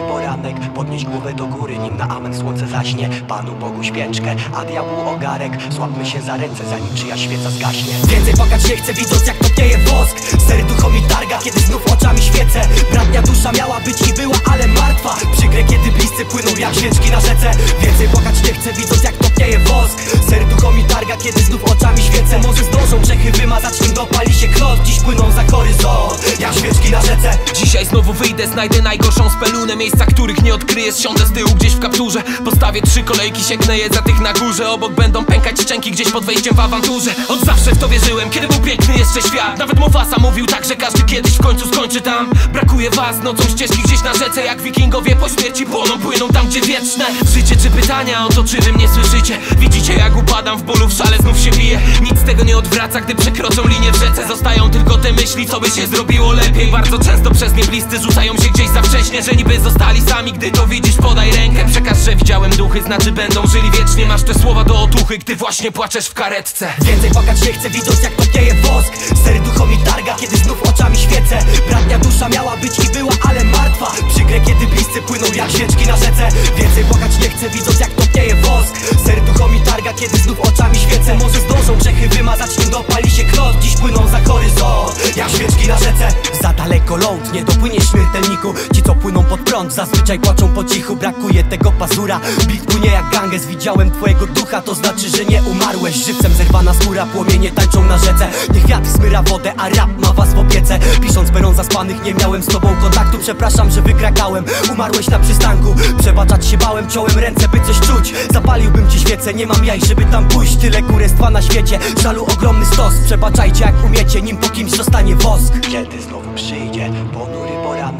poranek Podnieś głowę do góry, nim na amen słońce zaśnie. Panu Bogu świeczkę, a diabłu ogarek. Złapmy się za ręce, zanim czyja świeca zgaśnie. Więcej płakać nie chcę, widząc jak topnieje wosk. Serducho mi targa, kiedy znów oczami świecę. Bratnia dusza miała być i była, ale martwa. Przykre, kiedy bliscy płyną jak świeczki na rzece. Więcej płakać nie chcę, widząc jak topnieje wosk. Serducho mi targa, kiedy znów oczami świecę. Może zdążą wymać wymazać nim dopali się klot Dziś płyną za horyzont, jak świeczki na rzece. Dzisiaj znowu wyjdę, znajdę najgorszą spelunę Miejsca, których nie odkryję, siądę z tyłu gdzieś w kapturze. Postawię trzy kolejki, sięgnę je za tych na górze. Obok będą pękać szczęki gdzieś pod wejściem w awanturze. Od zawsze w to wierzyłem, kiedy był piękny jeszcze świat. Nawet Mufasa mówił tak, że każdy kiedyś w końcu skończy tam. Brakuje was, nocą ścieżki gdzieś na rzece. Jak wikingowie po śmierci płoną, płyną tam gdzie wieczne Życie czy pytania. O to, czy wy mnie słyszycie? Widzicie jak upadam w bólu, w szale znów się bije Nic z tego nie odwraca, gdy przekroczą linię w rzece. Zostają tylko te myśli, co by się zrobiło lepiej. Bardzo często przez nie bliscy rzucają się gdzieś za wcześnie Że niby zostali sami, gdy to widzisz podaj rękę. Przekaż, że widziałem duchy, znaczy będą żyli wiecznie. Masz te słowa do otuchy, gdy właśnie płaczesz w karetce. Więcej płakać nie chcę, widząc jak topnieje wosk. Serducho mi targa, kiedy znów oczami świecę. Bratnia dusza miała być i była, ale martwa. Przykre, kiedy bliscy płyną jak świeczki na rzece. Więcej płakać nie chcę, widząc jak topnieje wosk. Serducho mi targa, kiedy znów oczami świecę. Może zdążą grzechy wymazać, nim dopali się klot Dziś płyną za horyzont, jak świeczki na rzece. Za daleko ląd, nie dopłynie śmiertelniku. Ci co płyną pod prąd, zazwyczaj płaczą po cichu Brakuje tego pazura, bit płynie jak ganges Widziałem twojego ducha, to znaczy, że nie umarłeś. Żywcem zerwana skóra, płomienie tańczą na rzece. Niech wiatr smyra wodę, a rap ma was w opiece. Pisząc peron zaspanych, nie miałem z tobą kontaktu. Przepraszam, że wykrakałem, umarłeś na przystanku. Przebaczać się bałem, ciąłem ręce, by coś czuć. Zapaliłbym ci świecę, nie mam jaj, żeby tam pójść. Tyle kurestwa na świecie, żalu ogromny stos. Przebaczajcie jak umiecie, nim po kimś zostanie wosk. Kiedy znowu przyjdzie ponury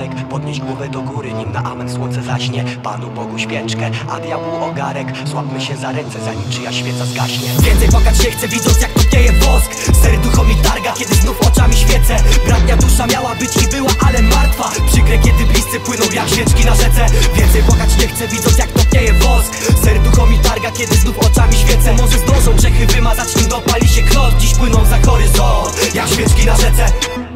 poranek Podnieś głowę do góry, nim na amen słońce zaśnie. Panu Bogu świeczkę, a diabłu ogarek. Złapmy się za ręce, zanim czyja świeca zgaśnie. Więcej płakać nie chcę, widząc jak topnieje wosk. Serducho mi targa, kiedy znów oczami świecę. Bratnia dusza miała być i była, ale martwa. Przykre, kiedy bliscy płyną jak świeczki na rzece. Więcej płakać nie chcę, widząc jak topnieje wosk. Serducho mi targa, kiedy znów oczami świecę. Może zdążą grzechy wymazać, nim dopali się klot. Dziś płyną za horyzont, jak świeczki na rzece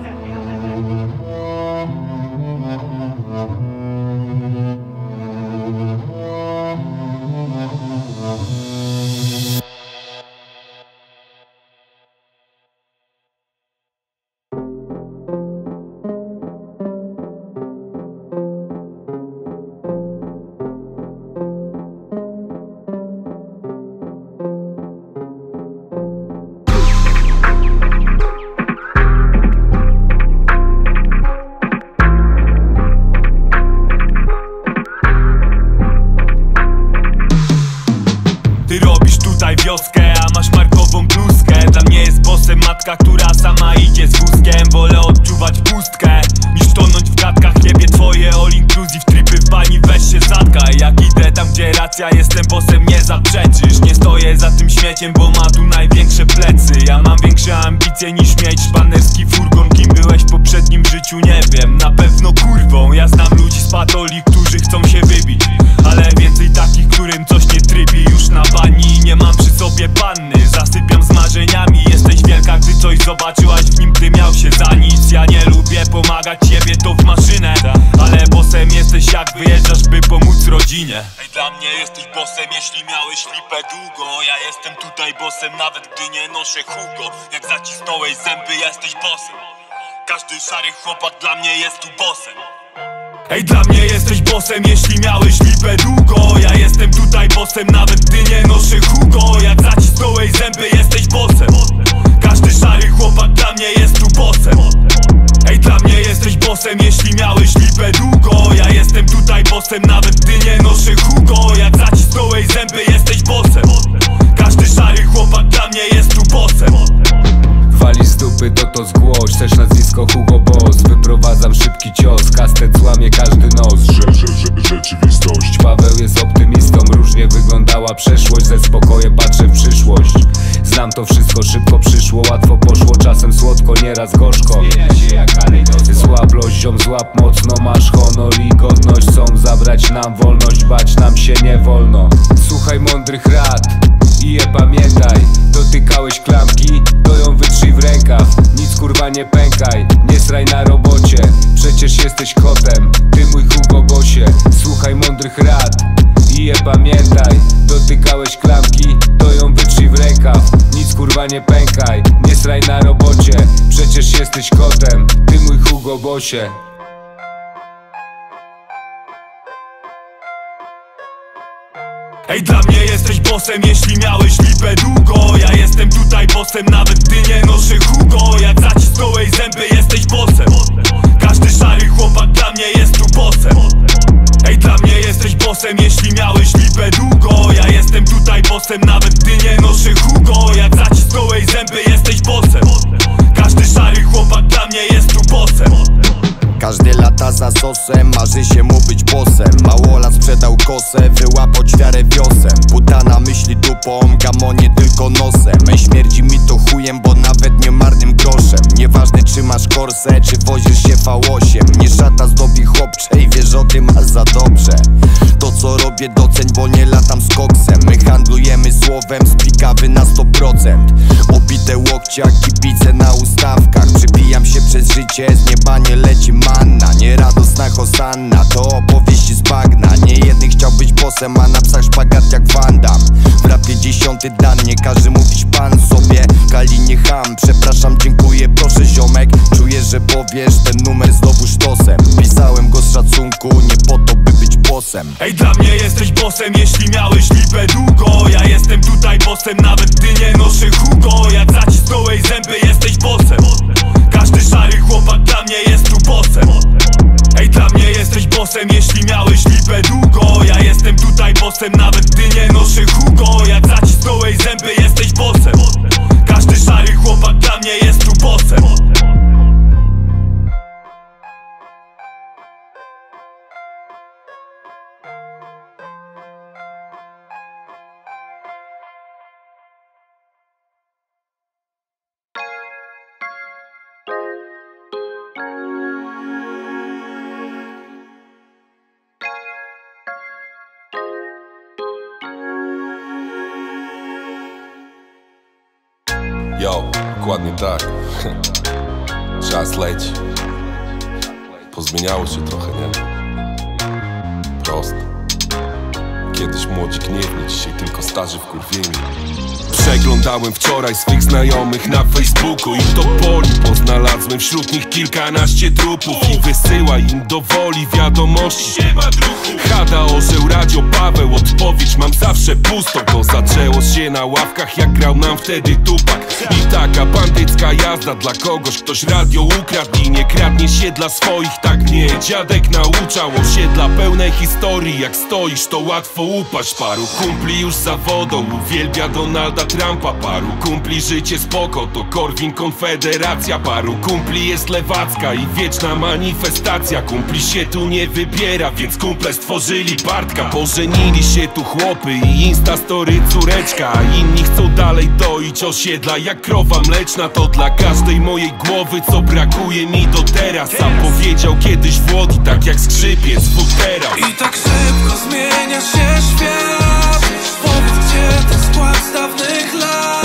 Każdy szary chłopak dla mnie jest tu bossem. Ej, dla mnie jesteś bossem, jeśli miałeś lipę długo. Ja jestem tutaj bossem, nawet gdy nie noszę Hugo. Jak zacisnąłeś zęby, jesteś bossem. Każdy szary chłopak dla mnie jest tu bossem. Ej, dla mnie jesteś bossem, jeśli miałeś lipę długo. Ja jestem tutaj bossem, nawet gdy nie noszę Hugo. Jak zacisnąłeś zęby, jesteś bossem. Każdy szary chłopak dla mnie jest tu bossem Wali z dupy, to to zgłoś. Też nazwisko Hugo Boss? Wyprowadzam szybki cios. Kastet złamie każdy nos. Że, że, że, rzeczywistość. Paweł jest optymistą. Różnie wyglądała przeszłość. Ze spokojem patrzę w przyszłość. Znam to wszystko, szybko przyszło. Łatwo poszło, czasem słodko, nieraz gorzko. Złap loździom, złap mocno. Masz honor i godność. Chcą zabrać nam wolność Bać nam się nie wolno. Słuchaj mądrych rad i je pamiętaj Dotykałeś klamki, to ją wytrzyj w rękaw Nic kurwa nie pękaj, nie sraj na robocie. Przecież jesteś kotem, ty mój Hugo Bosie. Słuchaj mądrych rad i je pamiętaj. Dotykałeś klamki, to ją wytrzyj w rękaw Nic kurwa nie pękaj, nie sraj na robocie. Przecież jesteś kotem, ty mój Hugo Bosie. Ej, dla mnie jesteś bossem, jeśli miałeś lipę długo. Ja jestem tutaj bossem, nawet gdy nie noszę Hugo. Jak zacisk gołej zęby jesteś bossem. Każdy szary chłopak dla mnie jest tu bossem. Ej, dla mnie jesteś bossem, jeśli miałeś lipę długo. Ja jestem tutaj bossem, nawet gdy nie noszę Hugo. Jak zacisk gołej zęby jesteś bossem. Każdy szary chłopak dla mnie jest tu bossem każdy lata za sosem, marzy się mu być bossem. Małola sprzedał kosę, wyłapał ćwiarę wiosem. Putana myśli dupą, gamonie tylko nosem. Śmierdzi mi to chujem, bo nawet nie marnym groszem. Nieważne czy masz korsę, czy wozisz się V8 Nie szata zdobi chłopcze i wiesz o tym masz za dobrze. To co robię doceń, bo nie latam z koksem. My handlujemy słowem, z pikawy na 100% Obite łokcia, kibice na ustawkach. Przybijam się przez życie, Hosanna, to opowieści z bagna. Nie jedny chciał być bossem, a na psach szpagat jak Wandam W rapie dziesiąty dan, nie każe mówić pan sobie. Kalinie ham, przepraszam, dziękuję, proszę ziomek. Czuję, że powiesz ten numer znowu sztosem. Pisałem go z szacunku, nie po to by być bossem. Ej, dla mnie jesteś bossem, jeśli miałeś lipę długo. Ja jestem tutaj bossem, nawet gdy nie noszę Hugo. Jak zacisk gołej zęby jesteś bossem. Każdy szary chłopak dla mnie jest tu bossem Ej, dla mnie jesteś bossem, jeśli miałeś lipę długo. Ja jestem tutaj bossem, nawet gdy nie noszę Hugo. Jak zacisk gołej zęby jesteś bossem. Każdy szary chłopak dla mnie jest tu bossem tak. Czas leci. Pozmieniało się trochę, nie? Prosto. Kiedyś młodzi gniewni, dzisiaj tylko starzy wkurwieni. Przeglądałem wczoraj swych znajomych na Facebooku I to boli, bo znalazłem wśród nich kilkanaście trupów I wysyła im do woli wiadomości. Hada orzeł, radio, Paweł, odpowiedź mam zawsze pustą To zaczęło się na ławkach, jak grał nam wtedy Tupak I taka bandycka jazda dla kogoś, ktoś radio ukradł I nie kradnie się dla swoich, tak mnie dziadek nauczał Osiedla pełne historii, jak stoisz to łatwo upaść. Paru kumpli już za wodą, uwielbia Donalda Trumpa Paru. Kumpli życie spoko, to Korwin Konfederacja Paru. Kumpli jest lewacka i wieczna manifestacja. Kumpli się tu nie wybiera, więc kumple stworzyli Bartka. Pożenili się tu chłopy i instastory córeczka. A inni chcą dalej doić osiedla jak krowa mleczna. To dla każdej mojej głowy, co brakuje mi do teraz. Sam powiedział kiedyś Włodi, tak jak skrzypiec futera I tak szybko zmienia się świat Powiedz gdzie ten skład z dawnych lat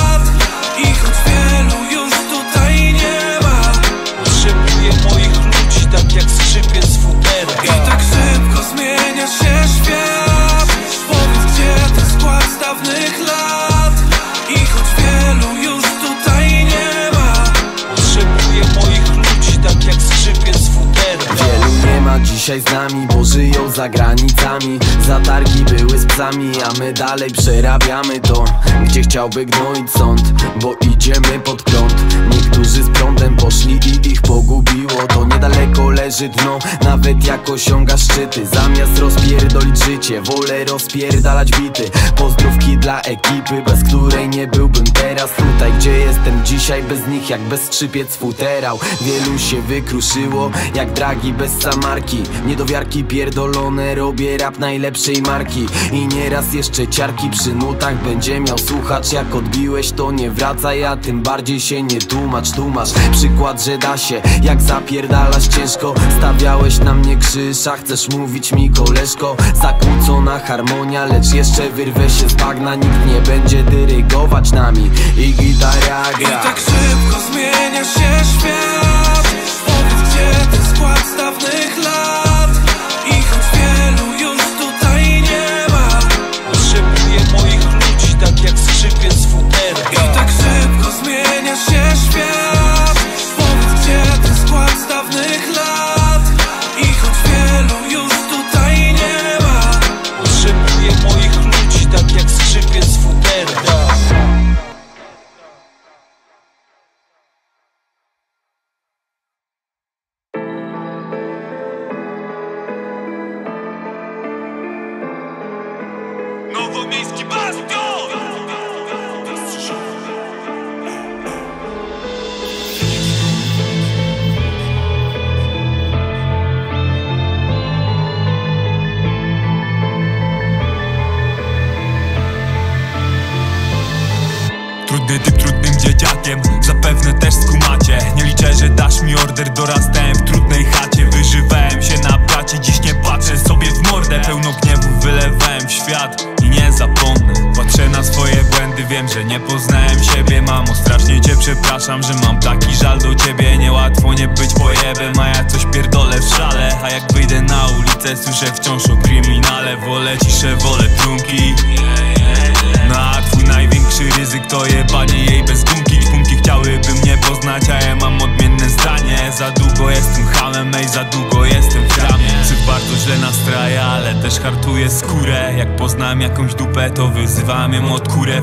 dzisiaj z nami, bo żyją za granicami. Zatargi były z psami, a my dalej przerabiamy to Gdzie chciałby gnoić sąd, bo idziemy pod prąd. Niektórzy z prądem poszli i ich pogubiło To niedaleko leży dno, nawet jak osiąga szczyty Zamiast rozpierdolić życie, wolę rozpierdalać bity. Pozdrówki dla ekipy, bez której nie byłbym teraz Tutaj gdzie jestem dzisiaj, bez nich jak bez skrzypiec futerał. Wielu się wykruszyło, jak dragi bez samarki Niedowiarki pierdolone, robię rap najlepszej marki. I nieraz jeszcze ciarki przy nutach będzie miał słuchacz. Jak odbiłeś to nie wracaj, a tym bardziej się nie tłumacz Tłumacz. Przykład, że da się, jak zapierdalasz ciężko. Stawiałeś na mnie krzyż, a chcesz mówić mi koleżko. Zakłócona harmonia, lecz jeszcze wyrwę się z bagna. Nikt nie będzie dyrygować nami i gitara I gra tak szybko zmienia się świat. Powiedz gdzie ten skład z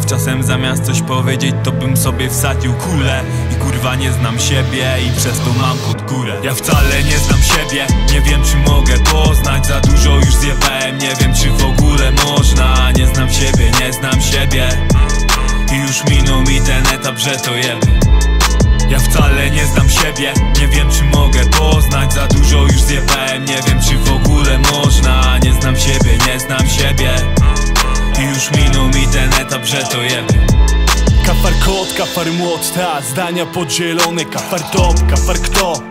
Czasem zamiast coś powiedzieć, to bym sobie wsadził kulę. I kurwa nie znam siebie i przez to mam pod górę. Ja wcale nie znam siebie, nie wiem czy mogę poznać. Za dużo już zjebałem, nie wiem czy w ogóle można. Nie znam siebie, nie znam siebie. I już minął mi ten etap, że to jebie ja wcale nie znam siebie, nie wiem czy mogę poznać. Za dużo już zjebałem, nie wiem czy w ogóle można. Nie znam siebie, nie znam siebie I już minął mi ten etap, że to jebie Kafar kot, kafar młot, ta zdania podzielone Kafar top, kafar kto?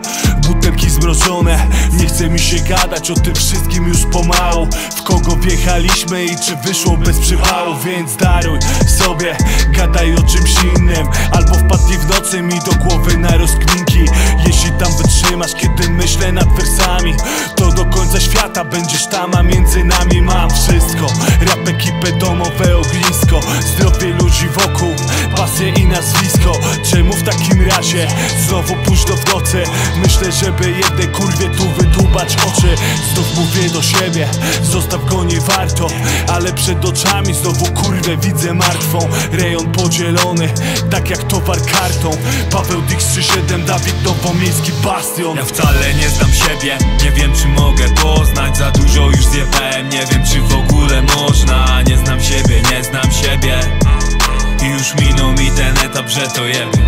Butelki zmrożone. Nie chce mi się gadać o tym wszystkim już pomału. W kogo wjechaliśmy i czy wyszło bez przypału. Więc daruj sobie, gadaj o czymś innym. Albo wpadnie w nocy mi do głowy na rozkminki. Jeśli tam wytrzymasz, kiedy myślę nad wersami To do końca świata będziesz tam, a między nami mam wszystko. Rap, ekipę, domowe ognisko. Zdrowie ludzi wokół, pasję i nazwisko. Czemu w takim razie znowu pójść w nocy? Myślę, żeby jednej kurwie tu wydłubać oczy. Znów mówię do siebie, zostaw go nie warto. Ale przed oczami znowu kurwę widzę martwą. Rejon podzielony, tak jak towar kartą. Paweł Dix 37, Dawid Nowomiejski Bastion. Ja wcale nie znam siebie, nie wiem czy mogę poznać. Za dużo już zjebałem, nie wiem czy w ogóle można. Nie znam siebie, nie znam siebie. I już minął mi ten etap, że to jebie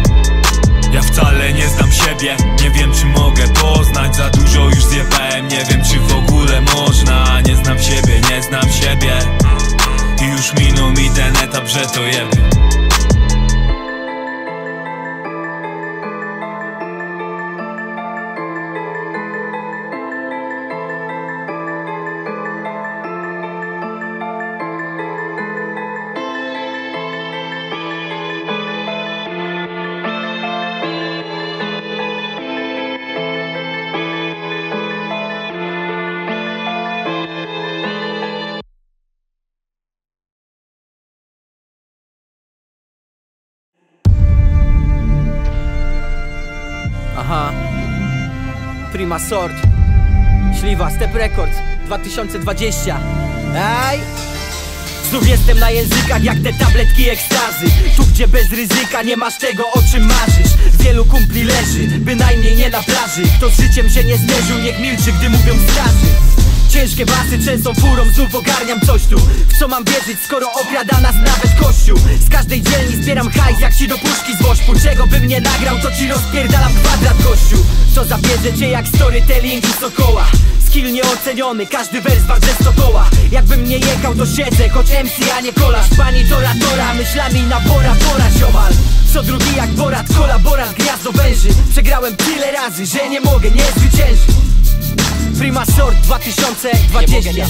ja wcale nie znam siebie, nie wiem czy mogę poznać Za dużo już zjebałem, nie wiem czy w ogóle można. Nie znam siebie, nie znam siebie. I już minął mi ten etap, że to jebie Prima Sort. Śliwa, Step Records 2020 Ej! Znów jestem na językach jak te tabletki ekstazy. Tu gdzie bez ryzyka nie masz tego o czym marzysz. Wielu kumpli leży, bynajmniej nie na plaży. Kto z życiem się nie zmierzył niech milczy gdy mówią starzy Ciężkie basy częstą furą znów ogarniam coś tu. W co mam wierzyć skoro okrada nas nawet kościół? Z każdej dzielni zbieram hajs jak ci do puszki z wośpu Czego bym nie nagrał to ci rozpierdalam kwadrat gościu Co zabierze cię jak storytelling i sokoła? Skill nieoceniony, każdy wers wart ze stokoła Jakbym nie jechał to siedzę, choć MC a nie kolarz. Pani Tora Tora, myślami na pora pora ziomal Co drugi jak Borat, kolaborat, gniazdo węży. Przegrałem tyle razy, że nie mogę nie zwyciężyć Prima Sort 2020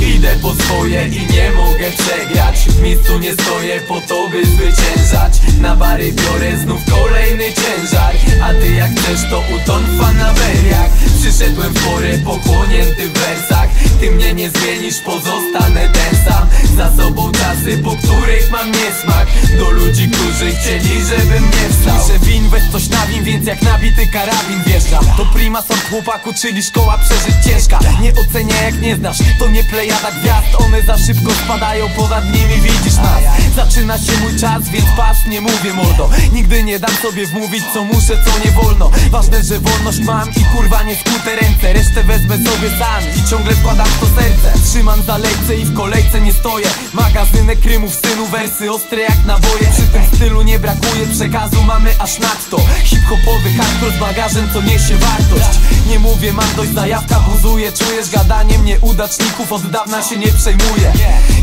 Idę po swoje i nie mogę przegrać. W miejscu nie stoję po to by zwyciężać. Na bary biorę znów kolejny ciężar. A ty jak chcesz to uton w fanaweriach. Przyszedłem w porę pochłonięty w wersach Ty mnie nie zmienisz, pozostanę ten sam. Za sobą czasy, po których mam niesmak. Do ludzi, którzy chcieli, żebym nie wstał. Słyszę win, weź coś na win, więc jak nabity karabin wjeżdżam To prima sort chłopaku, czyli szkoła przeżyć ciężka. Nie oceniaj jak nie znasz, to nie plejada gwiazd. One za szybko spadają, ponad nimi widzisz nas. Zaczyna się mój czas, więc pas, nie mówię mordo. Nigdy nie dam sobie wmówić co muszę, co nie wolno. Ważne, że wolność mam i kurwa nie skute ręce Resztę wezmę sobie sam i ciągle składam to serce Trzymam za lekce i w kolejce nie stoję. Magazynek krymów, synu, wersy ostre jak naboje. Przy tym stylu nie brakuje przekazu, mamy aż nadto. Hip-hopowy hardcore z bagażem, co niesie wartość. Nie mówię, mam dość zajawka, buzuje. Czujesz gadaniem nieudaczników, od dawna się nie przejmuję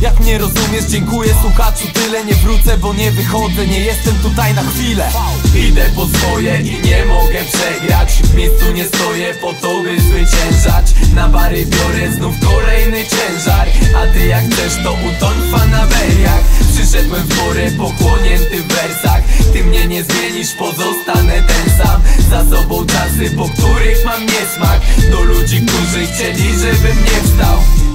Jak mnie rozumiesz, dziękuję słuchaczu Tyle nie wrócę, bo nie wychodzę, nie jestem tutaj na chwilę. Idę po swoje i nie mogę przegrać. W miejscu nie stoję po to, by zwyciężać. Na bary biorę znów kolejny ciężar. A ty jak chcesz to utoń w fanaweriach Przyszedłem w porę pochłonięty w wersach. Ty mnie nie zmienisz, pozostanę ten sam. Za sobą czasy, po których mam niesmak. Do ludzi, którzy chcieli, żebym nie wstał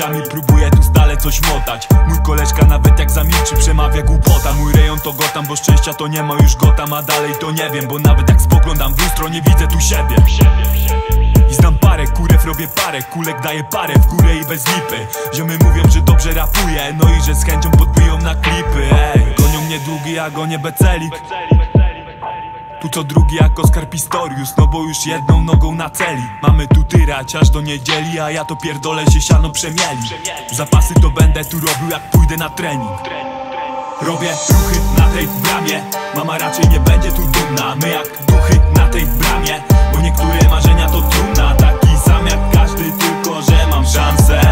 uczuciami Próbuję tu stale coś motać. Mój koleżka nawet jak zamilczy przemawia głupota. Mój rejon to Gotam, bo szczęścia to nie ma już Gotam A dalej to nie wiem, bo nawet jak spoglądam w lustro nie widzę tu siebie. I znam parę kurew, robię parę Kulek daję parę w górę i bez lipy. Ziomy mówią, że dobrze rapuję No i że z chęcią podbiją na klipy Ej, gonią mnie długi, a gonię becelik tu co drugi jak Oskar Pistorius No bo już jedną nogą na celi. Mamy tu tyrać aż do niedzieli A ja to pierdolę się siano przemieli. Zapasy to będę tu robił jak pójdę na trening. Robię ruchy na tej bramie. Mama raczej nie będzie tu dumna. My jak duchy na tej bramie. Bo niektóre marzenia to trudna Taki sam jak każdy, tylko że mam szansę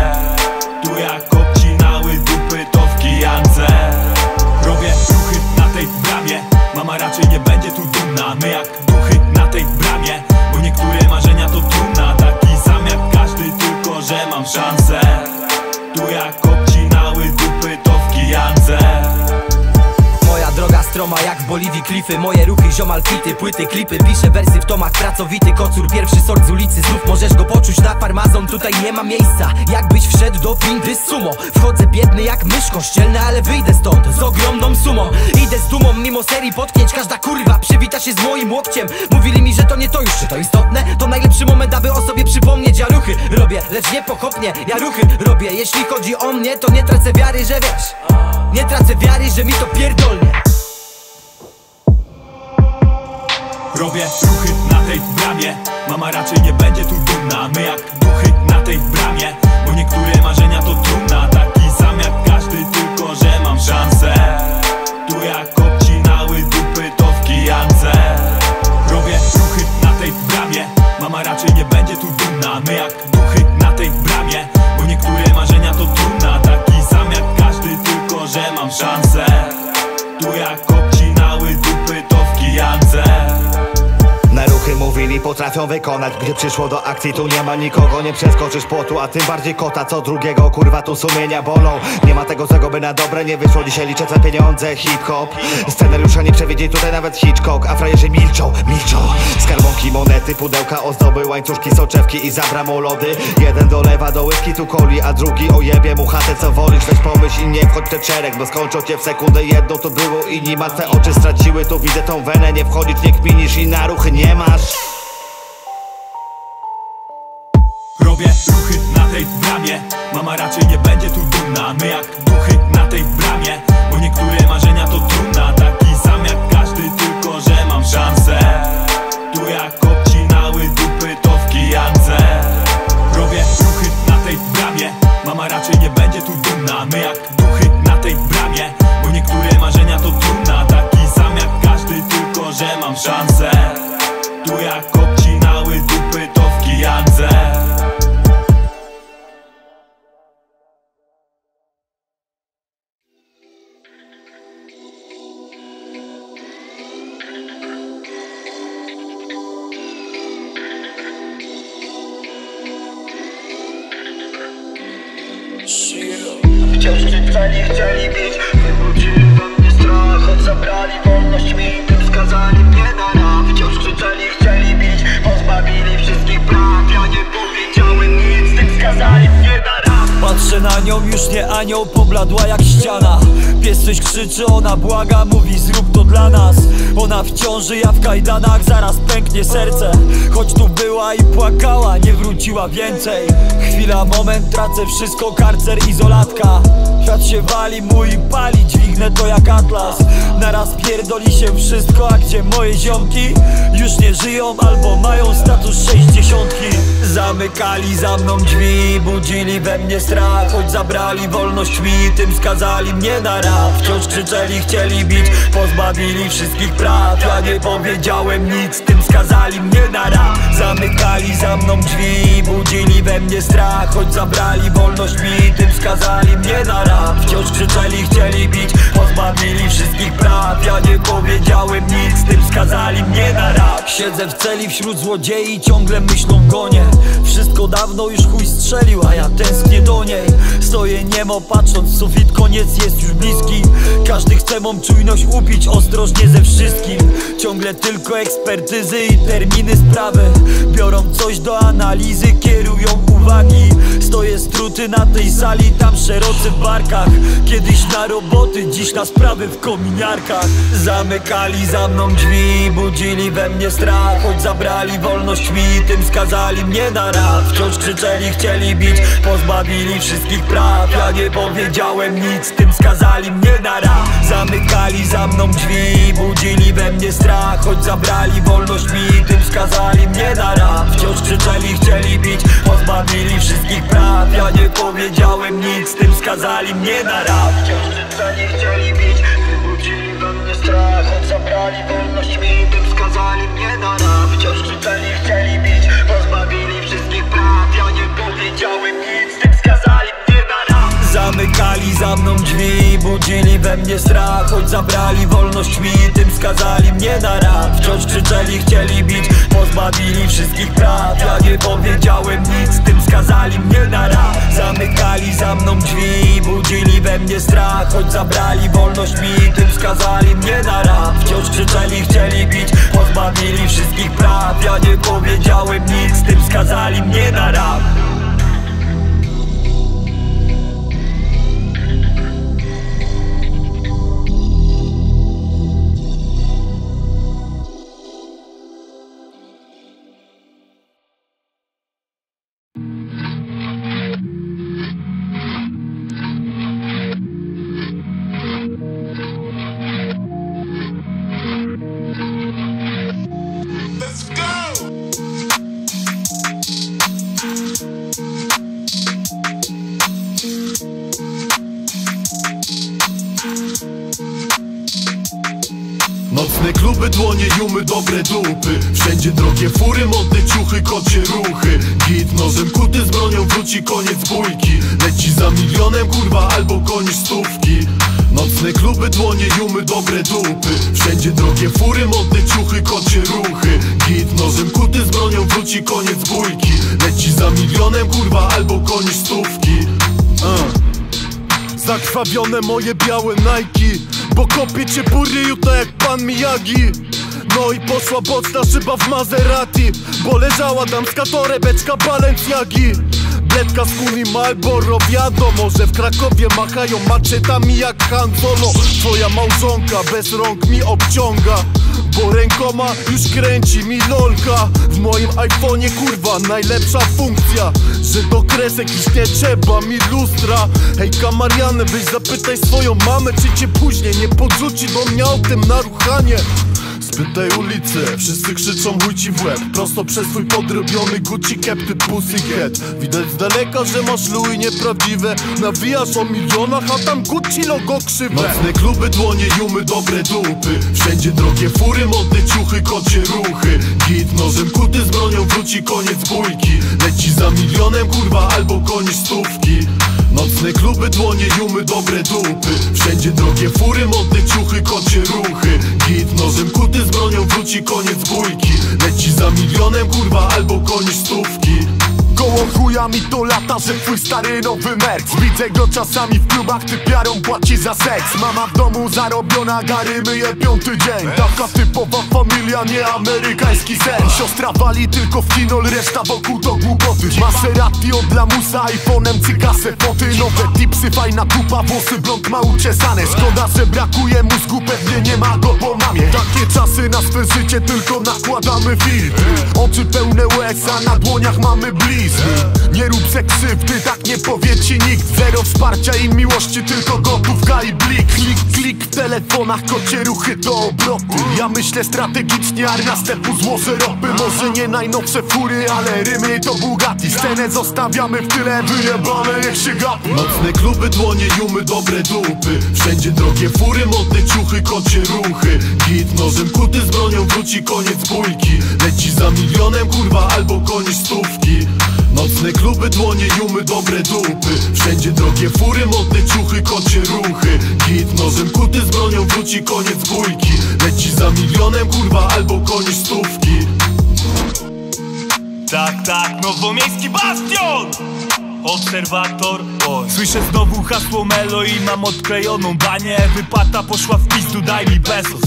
klify Moje ruchy ziomal fity, płyty, klipy Piszę wersy w tomach pracowity Kocur pierwszy sort z ulicy Znów możesz go poczuć na farmazon Tutaj nie ma miejsca. Jakbyś wszedł do windy z sumo Wchodzę biedny jak mysz kościelny Ale wyjdę stąd z ogromną sumą. Idę z dumą mimo serii potknięć Każda kurwa przywita się z moim łokciem. Mówili mi, że to nie to już, czy to istotne? To najlepszy moment, aby o sobie przypomnieć. Ja ruchy robię, lecz nie pochopnie. Ja ruchy robię, jeśli chodzi o mnie To nie tracę wiary, że wiesz. Nie tracę wiary, że mi to pierdolnie Robię ruchy na tej bramie. Mama raczej nie będzie tu dumna. My jak duchy na tej bramie. Bo niektóre marzenia to trudna Taki sam jak każdy, tylko że mam szansę. Tu jak obcinały dupy to w kijance. Robię ruchy na tej bramie. Mama raczej nie będzie tu dumna. My jak duchy na tej bramie. Bo niektóre marzenia to trudna Taki sam jak każdy, tylko że mam szansę. Tu jak mówili potrafią wykonać Gdy przyszło do akcji. Tu nie ma nikogo Nie przeskoczysz płotu, a tym bardziej kota Co drugiego kurwa tu sumienia bolą. Nie ma tego złego by na dobre nie wyszło. Dzisiaj liczę za pieniądze hip-hop. Scenariusza nie przewidzieć tutaj nawet Hitchcock A frajerzy milczą, milczą. Skarbonki, monety, pudełka, ozdoby Łańcuszki, soczewki i zabramą lody. Jeden dolewa do łyski tu coli A drugi ojebie mu chatę co wolisz. Weź pomyśl i nie wchodź w ten szereg Bo skończą cię w sekundę. Jedno to było Inni martwe oczy straciły. Tu widzę tą wenę Nie wchodzić, nie kminisz i na ruchy nie masz Robię ruchy na tej bramie. Mama raczej nie będzie tu dumna My jak duchy na tej bramie. Bo niektóre marzenia to trudna Taki sam jak każdy, tylko że mam szansę kajdanach, zaraz pęknie serce wróciła więcej. Chwila, moment, tracę wszystko, karcer, izolatka. Świat się wali, mój pali, dźwignę to jak atlas. Naraz pierdoli się wszystko, a gdzie moje ziomki? Już nie żyją albo mają status sześćdziesiątki. Zamykali za mną drzwi, budzili we mnie strach. Choć zabrali wolność mi, tym skazali mnie na rap Wciąż krzyczeli, chcieli bić, pozbawili wszystkich praw. Ja nie powiedziałem nic, tym skazali mnie na rap Zamykali za mną drzwi, budzili we mnie strach Choć zabrali wolność mi, tym skazali mnie na rap. Wciąż krzyczeli, chcieli bić, pozbawili wszystkich praw. Ja nie powiedziałem nic, tym skazali mnie na rap. Siedzę w celi wśród złodziei, ciągle myślą gonie. Wszystko dawno już chuj strzelił, a ja tęsknię do niej. Stoję niemo patrząc sufit, koniec jest już bliski. Każdy chce mą czujność upić, ostrożnie ze wszystkim. Ciągle tylko ekspertyzy i terminy sprawy Biorą coś do analizy, kierują uwagi. Stoję na tej sali, tam szerocy w barkach. Kiedyś na roboty, dziś na sprawy w kominiarkach. Zamykali za mną drzwi, budzili we mnie strach. Choć zabrali wolność mi, tym skazali mnie na rap Wciąż krzyczeli, chcieli bić, pozbawili wszystkich praw. Ja nie powiedziałem nic, tym skazali mnie na rap Zamykali za mną drzwi, budzili we mnie strach. Choć zabrali wolność mi, tym skazali mnie na rap Wciąż krzyczeli, chcieli bić, pozbawili wszystkich praw. Ja nie powiedziałem nic, tym skazali mnie na rap. Wciąż życzeni chcieli bić Wywrócili we mnie strach zabrali wolność mi Tym skazali mnie na rap. Wciąż życzeni chcieli bić Pozbawili wszystkich praw Ja nie powiedziałem nic Tym skazali mnie Zamykali za mną drzwi, budzili we mnie strach. Choć zabrali wolność mi, tym skazali mnie na rap Wciąż krzyczeli, chcieli bić, pozbawili wszystkich praw. Ja nie powiedziałem nic, tym skazali mnie na rap Zamykali za mną drzwi, budzili we mnie strach. Choć zabrali wolność mi, tym skazali mnie na rap Wciąż krzyczeli, chcieli bić, pozbawili wszystkich praw. Ja nie powiedziałem nic, tym skazali mnie na rap bójki Leci za milionem kurwa albo koniec stówki. Nocne kluby, dłonie, jumy, dobre dupy. Wszędzie drogie fury, modne ciuchy, kocie ruchy. Git nożem kuty z bronią wróci koniec bójki. Leci za milionem kurwa albo koniec stówki. Uh. Zakrwawione moje białe Nike. Bo kopię cię po tak jak pan Miyagi. No i poszła boczna szyba w Maserati. Bo leżała damska torebeczka Balenciagi Bledka z kuni Malboro Wiadomo, że w Krakowie machają maczetami jak Han Solo. Twoja małżonka bez rąk mi obciąga bo rękoma już kręci mi lolka. W moim iPhone'ie kurwa najlepsza funkcja Że do kresek już nie trzeba mi lustra. Hejka Marianę weź zapytaj swoją mamę Czy cię później nie podrzuci do mnie autem na ruchanie. Wy tej ulicy, wszyscy krzyczą chuj ci w łeb. Prosto przez twój podrobiony Gucci cap ty pussycat Widać z daleka, że masz Louis nieprawdziwe Nawijasz o milionach, a tam Gucci logo krzywe. Nocne kluby, dłonie, jumy, dobre dupy. Wszędzie drogie fury, modne ciuchy, kocie ruchy. Git nożem kuty z bronią wróci koniec bójki. Leci za milionem kurwa albo koniec stówki Nocne kluby, dłonie, jumy, dobre dupy. Wszędzie drogie fury, modne ciuchy, kocie ruchy. Git nożem kuty z bronią wróci koniec bójki. Leci za milionem kurwa albo koniec stówki Koło chuja mi to lata, że twój stary nowy merch Widzę go czasami w klubach, ty piarą płaci za seks. Mama w domu zarobiona, gary myje piąty dzień. Taka typowa familia, nie amerykański sen. Siostra wali tylko w kinol, reszta wokół to głupoty. Maserati od lamusa, iPhone'em cykasę foty Nowe tipsy, fajna kupa, włosy blond ma uczesane. Szkoda, że brakuje mózgu, pewnie nie ma go po mamie. Takie czasy na swe życie, tylko nakładamy filtry Oczy pełne łez, a na dłoniach mamy Nie rób se krzywdy, tak nie powie ci nikt. Zero wsparcia i miłości, tylko gotówka i blik. Klik, klik w telefonach, kocie ruchy to obroty Ja myślę strategicznie, armia stepu złożę ropy. Może nie najnowsze fury, ale rymy to Bugatti. Scenę zostawiamy w tyle, wyjebane jak się gapi. Nocne kluby, dłonie, jumy, dobre dupy. Wszędzie drogie fury, modne ciuchy, kocie ruchy. Git nożem kuty z bronią wróci koniec bójki. Leci za milionem kurwa albo koniec stówki Nocne kluby, dłonie, jumy, dobre dupy. Wszędzie drogie fury, modne ciuchy, kocie ruchy. Git nożem kuty z bronią wróci koniec bójki. Leci za milionem kurwa albo koniec stówki. Tak, tak, nowomiejski bastion! Obserwator, Słyszę znowu hasło Melo i mam odklejoną banię. Wypłata poszła w pizdu, daj mi pesos.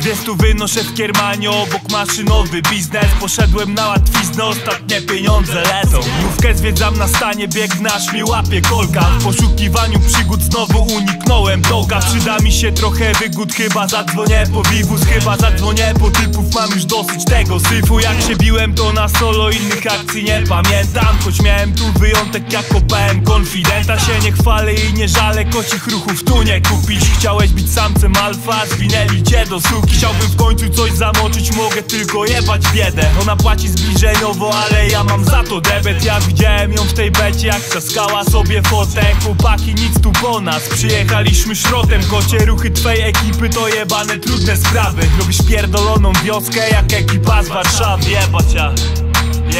Wiesz tu wynoszę w kiermanie obok maszynowy biznes. Poszedłem na łatwiznę, ostatnie pieniądze lecą. Mówkę zwiedzam na stanie, biegnę aż mi łapie kolka. W poszukiwaniu przygód znowu uniknąłem doga Przyda mi się trochę wygód, chyba zadzwonię po wiwus Chyba zadzwonię po typów, mam już dosyć tego syfu. Jak się biłem to na solo, innych akcji nie pamiętam. Choć miałem tu wyjątek jako PM konfidenta Się nie chwalę i nie żalę, kocich ruchów tu nie kupić. Chciałeś być samcem alfa, zwinęli cię do suki. Chciałbym w końcu coś zamoczyć, mogę tylko jebać biedę. Ona płaci zbliżeniowo, ale ja mam za to debet. Ja widziałem ją w tej becie, jak trzaskała sobie fotę. Chłopaki, nic tu po nas, przyjechaliśmy szrotem Kocie ruchy twej ekipy to jebane trudne sprawy. Robisz pierdoloną wioskę, jak ekipa z Warszawy. Jebać ja,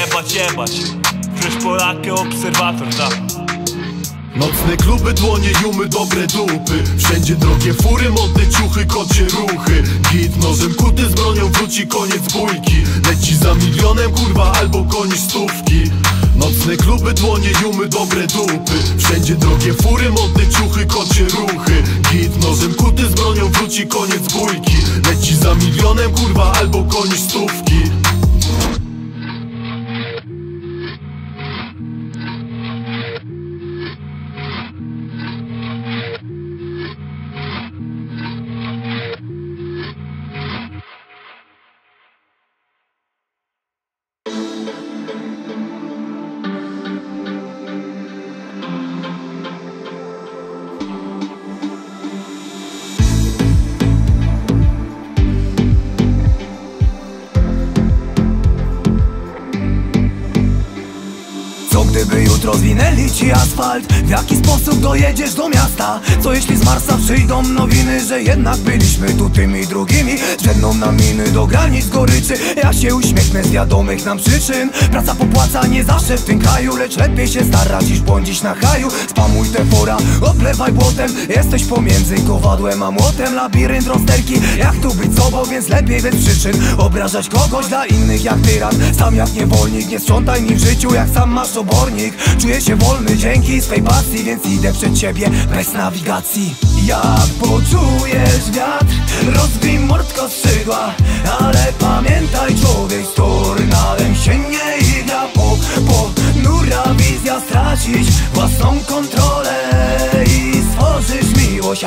jebać, jebać. Fresh Polakę, obserwator, tak Nocne kluby, dłonie, jumy, dobre dupy. Wszędzie drogie fury, modne ciuchy, kocie ruchy. Git nożem kuty z bronią wróci koniec bójki. Leci za milionem kurwa albo koniec stówki. Nocne kluby, dłonie, jumy, dobre dupy. Wszędzie drogie fury, modne ciuchy, kocie ruchy. Git nożem kuty z bronią wróci koniec bójki. Leci za milionem kurwa albo koniec stówki asfalt? W jaki sposób dojedziesz do miasta? Co jeśli z Marsa przyjdą nowiny, że jednak byliśmy tu tymi drugimi? Drzedną nam miny do granic goryczy. Ja się uśmiechnę z wiadomych nam przyczyn. Praca popłaca nie zawsze w tym kraju Lecz lepiej się starać niż błądzić na haju. Spamuj te fora, oblewaj błotem. Jesteś pomiędzy kowadłem a młotem. Labirynt rozterki, jak tu być sobą Więc lepiej bez przyczyn obrażać kogoś dla innych jak tyran. Sam jak niewolnik, nie sprzątaj mi w życiu jak sam masz obornik. Czuję się wolny dzięki swej pasji Więc idę przed ciebie bez nawigacji. Jak poczujesz wiatr, rozbij mordko skrzydła Ale pamiętaj człowiek z tornadem się nie igra Po, po nura wizja stracić własną kontrolę I stworzysz miłość,